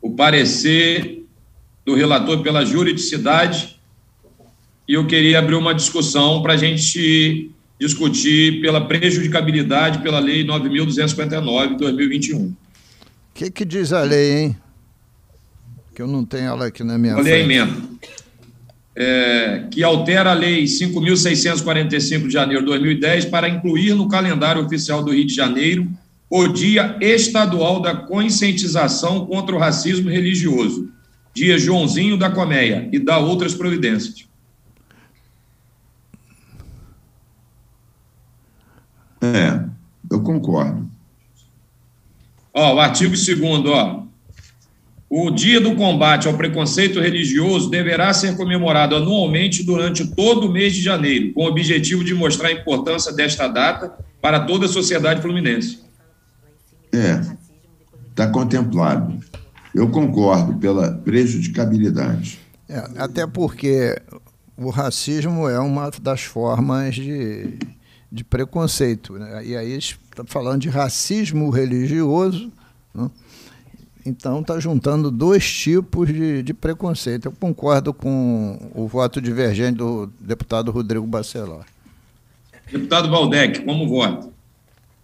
S1: O parecer do relator pela juridicidade. E eu queria abrir uma discussão para a gente discutir pela prejudicabilidade pela Lei 9.259 de 2021. O
S2: que, que diz a lei, hein? Que eu não tenho ela aqui na minha
S1: Olha frente. a emenda. É, que altera a Lei 5.645 de janeiro de 2010 para incluir no calendário oficial do Rio de Janeiro o Dia Estadual da Conscientização contra o Racismo Religioso, Dia Joãozinho da Coméia, e da outras providências.
S3: É, eu concordo.
S1: Ó, o artigo 2 ó. O Dia do Combate ao Preconceito Religioso deverá ser comemorado anualmente durante todo o mês de janeiro, com o objetivo de mostrar a importância desta data para toda a sociedade fluminense.
S3: É, está contemplado. Eu concordo pela prejudicabilidade.
S2: É, até porque o racismo é uma das formas de de preconceito. Né? E aí está falando de racismo religioso. Né? Então está juntando dois tipos de, de, preconceito. Eu concordo com o voto divergente do deputado Rodrigo Bacelar.
S1: Deputado Valdec, como voto?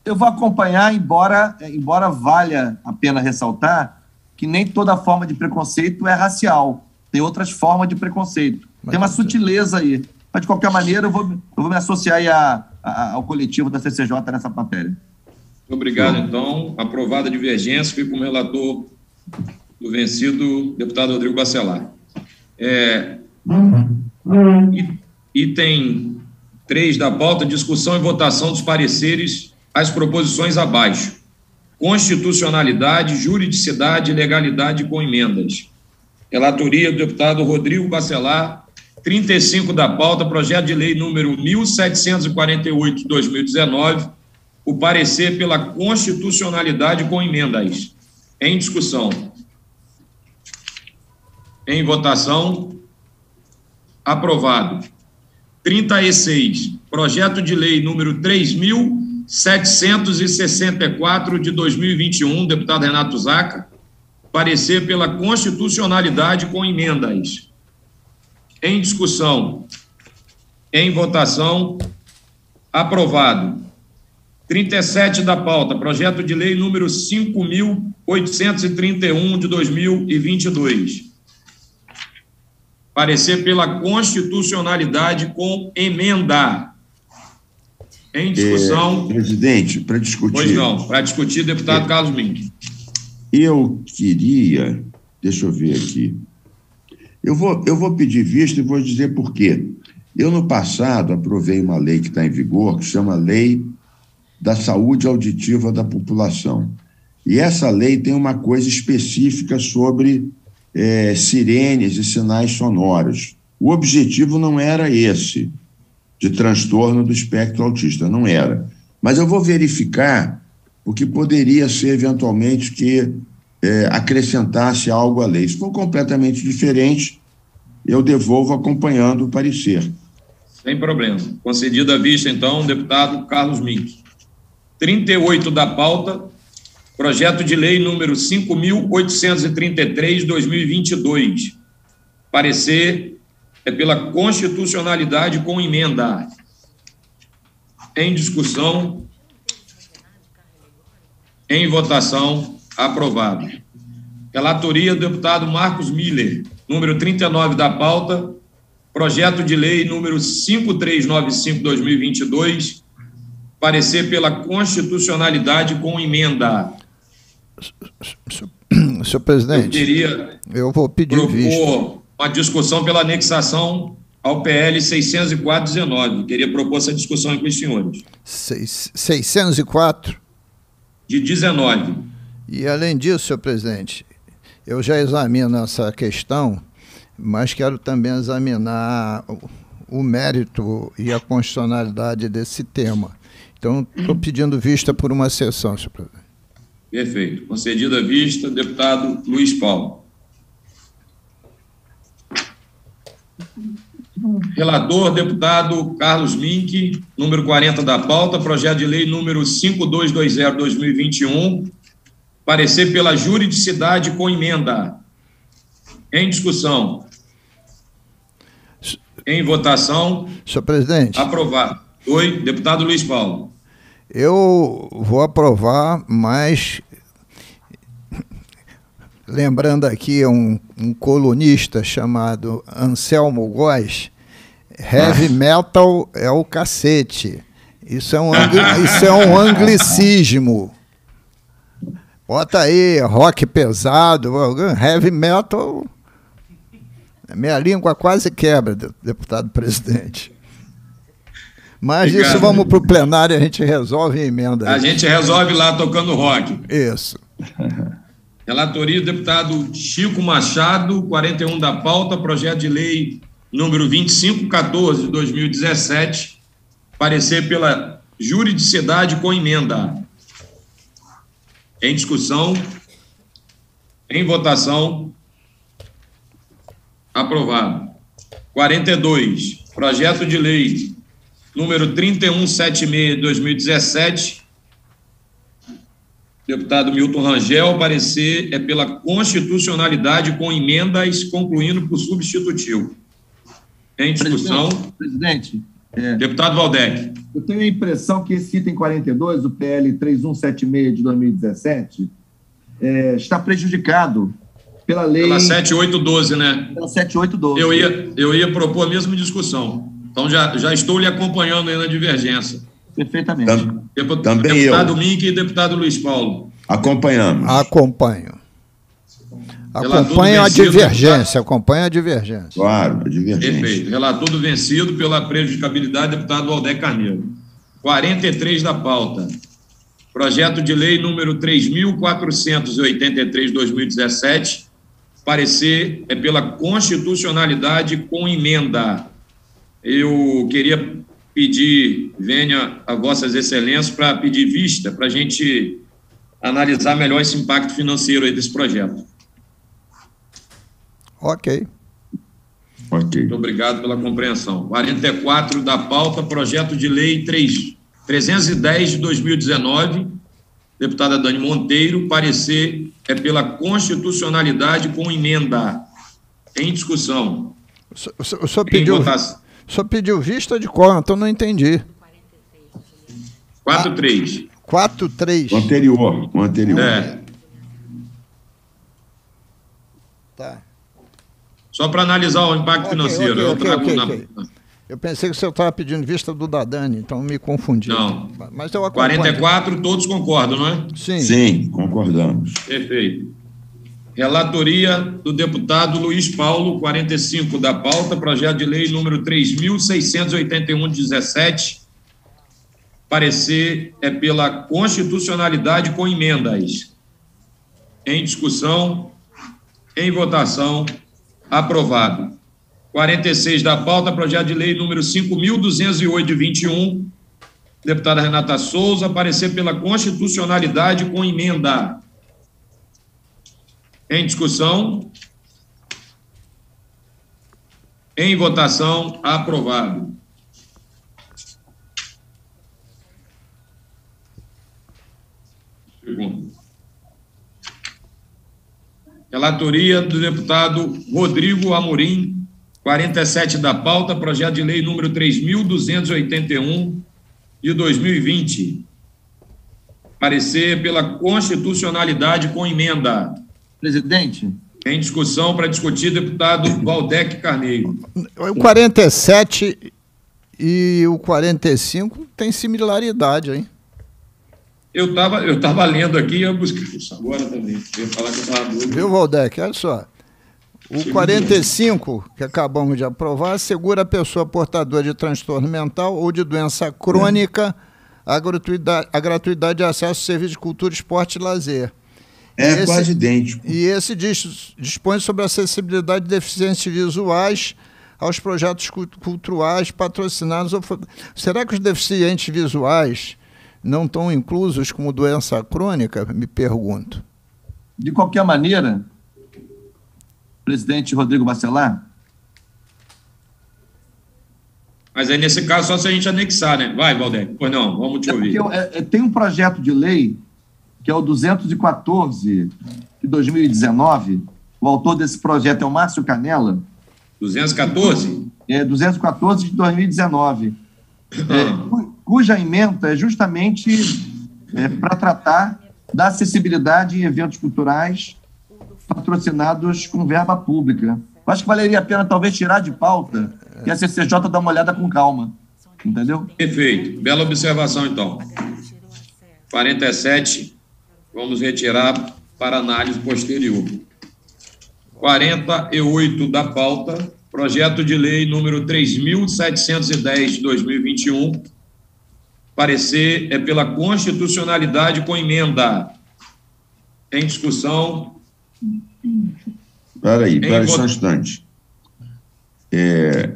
S4: Eu vou acompanhar, embora, embora valha a pena ressaltar que nem toda forma de preconceito é racial. Tem outras formas de preconceito. Mas Tem uma sutileza aí. Mas, de qualquer maneira, eu vou, eu vou me associar a, ao coletivo da CCJ nessa matéria.
S1: Obrigado, então. Aprovada a divergência, fico como relator do vencido deputado Rodrigo Bacelar. É, item 3 da pauta, discussão e votação dos pareceres às proposições abaixo. Constitucionalidade, juridicidade e legalidade com emendas. Relatoria do deputado Rodrigo Bacelar, 35 da pauta, projeto de lei número 1748 de 2019, o parecer pela constitucionalidade com emendas. Em discussão. Em votação. Aprovado. 36. Projeto de lei número 3764 de 2021, deputado Renato Zaca, parecer pela constitucionalidade com emendas. Em discussão. Em votação. Aprovado. 37 da pauta, projeto de lei número 5.831 de 2022. Parecer pela constitucionalidade com emenda. Em discussão.
S3: É, presidente, para discutir.
S1: Pois não, para discutir, deputado é, Carlos Mink.
S3: Eu queria. Deixa eu ver aqui. Eu vou, eu vou pedir vista e vou dizer por quê. Eu, no passado, aprovei uma lei que está em vigor, que chama Lei da Saúde Auditiva da População. E essa lei tem uma coisa específica sobre é, sirenes e sinais sonoros. O objetivo não era esse, de transtorno do espectro autista, não era. Mas eu vou verificar, porque poderia ser eventualmente que é, acrescentasse algo à lei. Se for completamente diferente, eu devolvo acompanhando o parecer.
S1: Sem problema. Concedido a vista, então, deputado Carlos Mink. 38 da pauta, projeto de lei número 5.833-2022. Parecer é pela constitucionalidade com emenda. Em discussão. Em votação. Aprovado. Relatoria do deputado Marcos Miller, número 39 da pauta. Projeto de lei número 5395-2022 parecer pela constitucionalidade com emenda.
S2: Senhor presidente, eu, queria eu vou pedir propor
S1: uma discussão pela anexação ao PL 604-19. Queria propor essa discussão com os senhores.
S2: Seis, 604?
S1: De 19.
S2: E além disso, senhor presidente, eu já examino essa questão, mas quero também examinar o mérito e a constitucionalidade desse tema. Então, estou pedindo vista por uma sessão, senhor presidente.
S1: Perfeito. Concedida a vista, deputado Luiz Paulo. Relator, deputado Carlos Mink, número 40 da pauta, projeto de lei número 5220-2021, parecer pela juridicidade com emenda. Em discussão. Em votação.
S2: Senhor presidente.
S1: Aprovado. Oi, deputado Luiz Paulo.
S2: Eu vou aprovar, mas lembrando aqui um, um colunista chamado Anselmo Góes, heavy metal é o cacete. Isso é um, isso é um anglicismo. Bota aí rock pesado, heavy metal. Minha língua quase quebra, deputado presidente. Mas Obrigado. isso vamos para o plenário a gente resolve em emenda.
S1: A gente resolve lá tocando rock.
S2: Isso.
S1: Relatoria do deputado Chico Machado, 41 da pauta, projeto de lei número 2514 de 2017, parecer pela juridicidade com emenda. Em discussão, em votação, aprovado. 42, projeto de lei número 3176 de 2017, deputado Milton Rangel, parecer é pela constitucionalidade com emendas, concluindo por substitutivo. Em discussão.
S4: Presidente.
S1: É, deputado Valdec.
S4: Eu tenho a impressão que esse item 42, o PL 3176 de 2017, é, está prejudicado pela lei.
S1: Pela 7812, né?
S4: Pela 7812.
S1: Eu ia, eu ia propor a mesma discussão. Então já, já estou lhe acompanhando aí na divergência.
S4: Perfeitamente.
S3: Tam, também
S1: deputado
S3: eu.
S1: Mink e deputado Luiz Paulo.
S3: Acompanhamos.
S2: Acompanho. Acompanho a divergência, acompanho a divergência.
S3: Claro, a divergência.
S1: Perfeito. Relator do vencido pela prejudicabilidade, deputado Alder Carneiro. 43 da pauta. Projeto de lei número 3.483, 2017. Parecer é pela constitucionalidade com emenda. Eu queria pedir, venha a Vossas Excelências, para pedir vista, para a gente analisar melhor esse impacto financeiro aí desse projeto.
S2: Ok.
S1: Ok. Muito obrigado pela compreensão. 44 da pauta, projeto de lei 3, 310 de 2019, deputada Dani Monteiro, parecer é pela constitucionalidade com emenda. Em discussão.
S2: O senhor, o senhor pediu, o senhor pediu vista de qual? Então não entendi.
S1: 4-3.
S2: 4-3.
S3: O anterior. O anterior.
S1: É.
S2: Tá.
S1: Só para analisar o impacto okay, financeiro. Okay, eu okay, trago na...
S2: Eu pensei que você estava pedindo vista do Dadani, então me confundi.
S1: Não.
S2: Mas eu acompanho.
S1: 44, todos concordam, não é?
S2: Sim.
S3: Sim, concordamos.
S1: Perfeito. Relatoria do deputado Luiz Paulo, 45 da pauta, projeto de lei número 3.681 de 17. Parecer é pela constitucionalidade com emendas. Em discussão, em votação, aprovado. 46 da pauta, projeto de lei número 5.208 de 21. Deputada Renata Souza, parecer pela constitucionalidade com emenda. Em discussão. Em votação, aprovado. Segundo. Relatoria do deputado Rodrigo Amorim, 47 da pauta, projeto de lei número 3.281 de 2020. Parecer pela constitucionalidade com emenda.
S4: Presidente.
S1: Em discussão para discutir, deputado Valdec Carneiro.
S2: O 47 e o 45 tem similaridade, hein?
S1: Eu estava eu tava lendo aqui, eu busquei isso agora também. Eu ia falar que eu estava doido.
S2: Viu, Valdec? Olha só. O 45, que acabamos de aprovar, assegura a pessoa portadora de transtorno mental ou de doença crônica a gratuidade, a gratuidade de acesso ao serviço de cultura, esporte e lazer.
S3: É
S2: Esse-
S3: quase idêntico.
S2: E esse diz- dispõe sobre a acessibilidade de deficientes visuais aos projetos cu- culturais patrocinados. Será que os deficientes visuais não estão inclusos como doença crônica? Me pergunto.
S4: De qualquer maneira, presidente Rodrigo Bacelar,
S1: Mas aí, nesse caso, só se a gente anexar, né? Vai, Valdec. Pois não, vamos te
S4: é
S1: ouvir.
S4: porque é, é, tem um projeto de lei, que é o 214 de 2019. O autor desse projeto é o Márcio Canela,
S1: 214?
S4: é 214 de 2019, é, cu- cuja emenda é justamente para tratar da acessibilidade em eventos culturais patrocinados com verba pública. Eu acho que valeria a pena talvez tirar de pauta e a CCJ dar uma olhada com calma, entendeu?
S1: Perfeito. Bela observação, então. 47, vamos retirar para análise posterior. 48 da pauta, projeto de lei número 3.710 de 2021. Parecer é pela constitucionalidade com emenda. Em discussão,
S3: Espera aí, espera aí
S1: Em
S3: só um instante. É,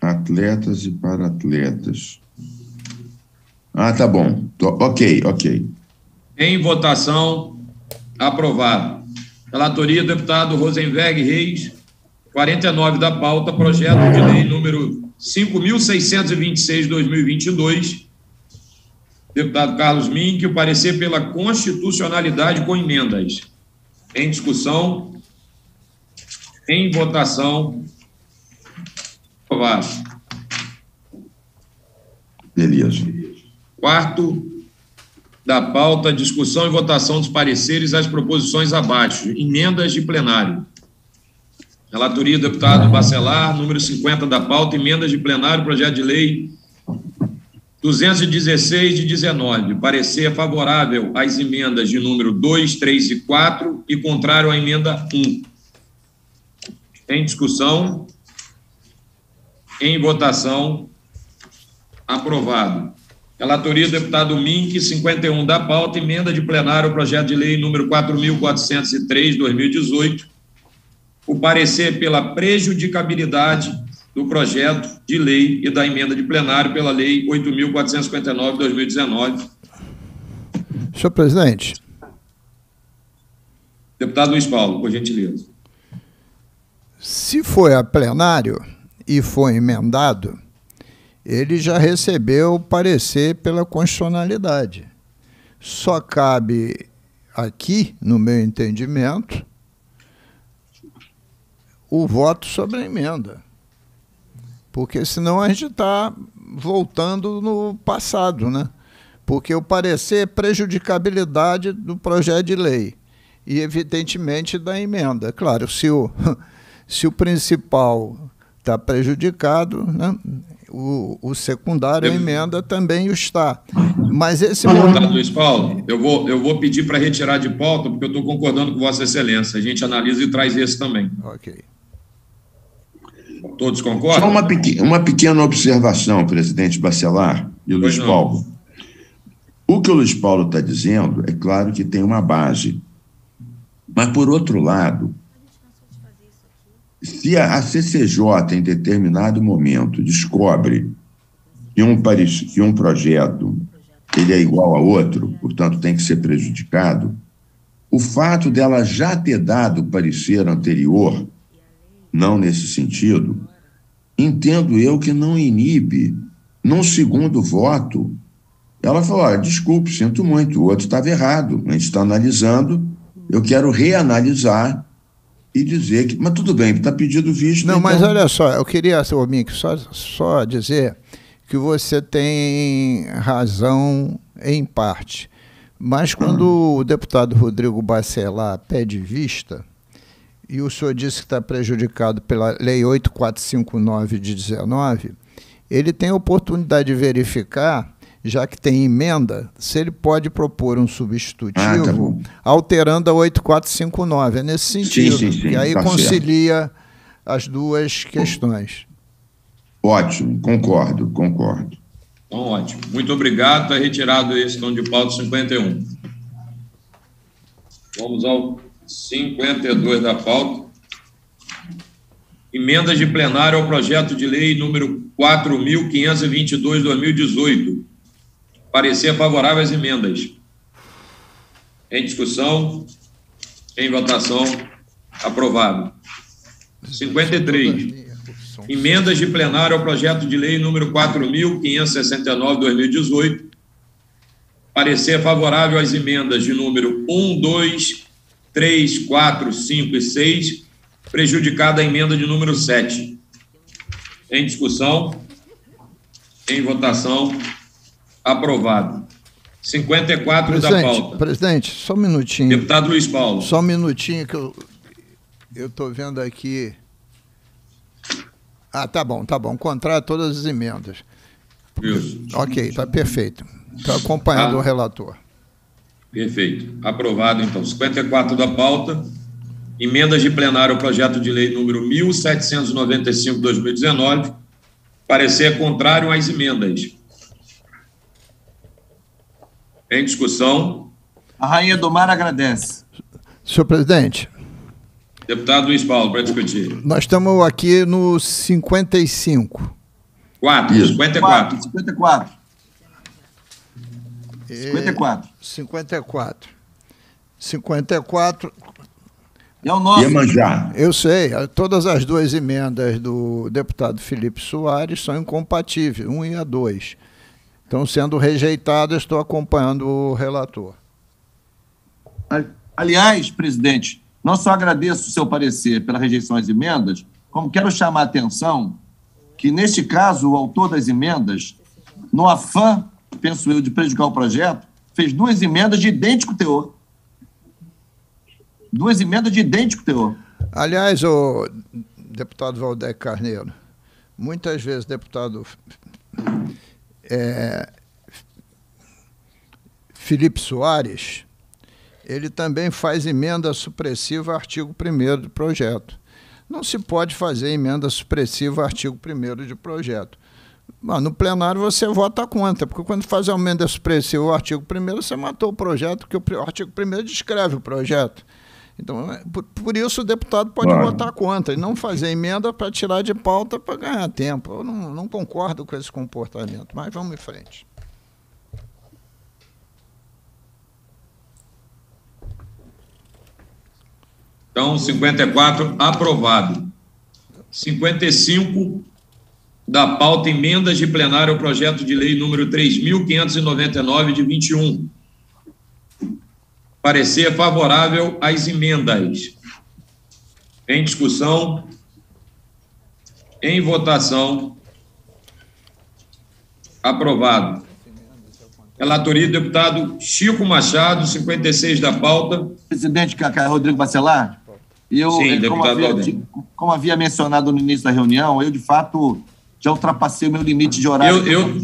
S3: atletas e para atletas. Ah, tá bom. Tô- ok, ok.
S1: Em votação, aprovado. Relatoria, deputado Rosenberg Reis, 49 da pauta, projeto de lei número 5.626 de 2022. Deputado Carlos Mink, o parecer pela constitucionalidade com emendas. Em discussão, em votação, aprovado.
S3: Beleza.
S1: Quarto da pauta, discussão e votação dos pareceres às proposições abaixo. Emendas de plenário. Relatoria do deputado Bacelar, número 50 da pauta, emendas de plenário, projeto de lei 216 de 19. Parecer favorável às emendas de número 2, 3 e 4 e contrário à emenda 1. Em discussão, em votação, aprovado. Relatoria do deputado Mink, 51 da pauta, emenda de plenário, projeto de lei número 4.403, 2018. O parecer pela prejudicabilidade do projeto de lei e da emenda de plenário pela lei 8.459, 2019.
S2: Senhor presidente,
S1: Deputado Luiz Paulo, por gentileza.
S2: se foi a plenário e foi emendado, ele já recebeu o parecer pela constitucionalidade. Só cabe aqui, no meu entendimento, o voto sobre a emenda. Porque senão a gente está voltando no passado, né? Porque o parecer é prejudicabilidade do projeto de lei e, evidentemente, da emenda. Claro, se o, se o principal está prejudicado, né? o, o secundário, a emenda também está. Mas esse
S1: Deputado Luiz Paulo, eu vou, eu vou pedir para retirar de pauta, porque eu estou concordando com Vossa Excelência. A gente analisa e traz esse também.
S2: Ok.
S1: Todos concordam?
S3: Só uma, pequ uma pequena observação, presidente Bacelar e Luiz Paulo. O que o Luiz Paulo está dizendo, é claro que tem uma base. Mas, por outro lado, se a CCJ, em determinado momento, descobre que um, que um projeto ele é igual a outro, portanto tem que ser prejudicado, o fato dela já ter dado parecer anterior, não nesse sentido, entendo eu que não inibe, num segundo voto, ela falou: olha, desculpe, sinto muito, o outro estava errado, a gente está analisando, eu quero reanalisar e dizer que. Mas tudo bem, está pedido visto.
S2: Não, então... mas olha só, eu queria, seu Mink, só, só dizer que você tem razão em parte. Mas quando o deputado Rodrigo Bacelar pede vista, e o senhor disse que está prejudicado pela Lei 8459 de 19, ele tem a oportunidade de verificar já que tem emenda, se ele pode propor um substitutivo ah, tá alterando a 8459. É nesse sentido, sim, sim, sim, que aí tá concilia certo. as duas questões.
S3: Ótimo, concordo, concordo.
S1: Então, ótimo. Muito obrigado. Está retirado esse tom de pauta 51. Vamos ao 52 da pauta. Emendas de plenário ao projeto de lei número 4.522-2018 Parecer favorável às emendas. Em discussão, em votação, aprovado. 53. Emendas de plenário ao projeto de lei número 4.569-2018. Parecer favorável às emendas de número 1, 2, 3, 4, 5 e 6, prejudicada a emenda de número 7. Em discussão, em votação, Aprovado. 54
S2: presidente,
S1: da pauta.
S2: Presidente, só um minutinho.
S1: Deputado Luiz Paulo.
S2: Só um minutinho que eu eu estou vendo aqui. Ah, tá bom, tá bom. Contrário todas as emendas.
S1: Isso.
S2: Ok, tá perfeito. Estou acompanhando ah, o relator.
S1: Perfeito. Aprovado, então. 54 da pauta. Emendas de plenário ao projeto de lei número 1795-2019. Parecer contrário às emendas. Em discussão.
S4: A Rainha do Mar agradece.
S2: Senhor presidente.
S1: Deputado Luiz Paulo, para discutir.
S2: Nós estamos aqui no 55.
S1: 4, 54.
S4: 54. 54.
S2: 54. 54.
S4: É o nosso.
S3: Iemanjá.
S2: Eu sei, todas as duas emendas do deputado Felipe Soares são incompatíveis, um e a dois. Estão sendo rejeitadas, estou acompanhando o relator.
S4: Aliás, presidente, não só agradeço o seu parecer pela rejeição às emendas, como quero chamar a atenção que, neste caso, o autor das emendas, no afã, penso eu, de prejudicar o projeto, fez duas emendas de idêntico teor. Duas emendas de idêntico teor.
S2: Aliás, o deputado Valdeir Carneiro, muitas vezes, deputado é, Felipe Soares, ele também faz emenda supressiva ao artigo 1 do projeto. Não se pode fazer emenda supressiva ao artigo 1 do projeto. Mas no plenário você vota contra, porque quando faz a emenda supressiva ao artigo 1 você matou o projeto, porque o artigo 1 descreve o projeto. Então, é, por, por, isso o deputado pode claro. votar contra e não fazer emenda para tirar de pauta para ganhar tempo. Eu não, não concordo com esse comportamento, mas vamos em frente.
S1: Então, 54 aprovado. 55 da pauta emendas de plenário ao projeto de lei número 3.599 de 21 Parecer favorável às emendas. Em discussão. Em votação. Aprovado. Relatoria do deputado Chico Machado, 56 da pauta.
S4: Presidente Cacá Rodrigo Bacelar. Eu, Sim, como, havia, como havia mencionado no início da reunião, eu, de fato, já ultrapassei o meu limite de horário.
S1: Eu, eu,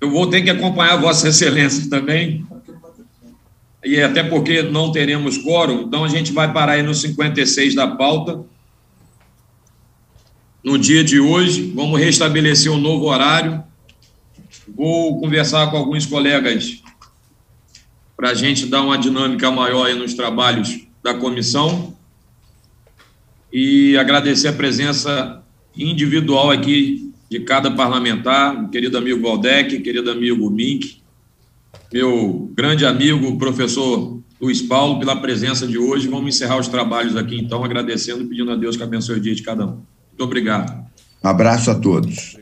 S1: eu vou ter que acompanhar Vossa Excelência também, e até porque não teremos quórum, então a gente vai parar aí no 56 da pauta. No dia de hoje, vamos restabelecer um novo horário. Vou conversar com alguns colegas para a gente dar uma dinâmica maior aí nos trabalhos da comissão e agradecer a presença individual aqui de cada parlamentar, querido amigo Valdec, querido amigo Mink, meu grande amigo, professor Luiz Paulo, pela presença de hoje. Vamos encerrar os trabalhos aqui, então, agradecendo e pedindo a Deus que abençoe o dia de cada um. Muito obrigado.
S3: Abraço a todos.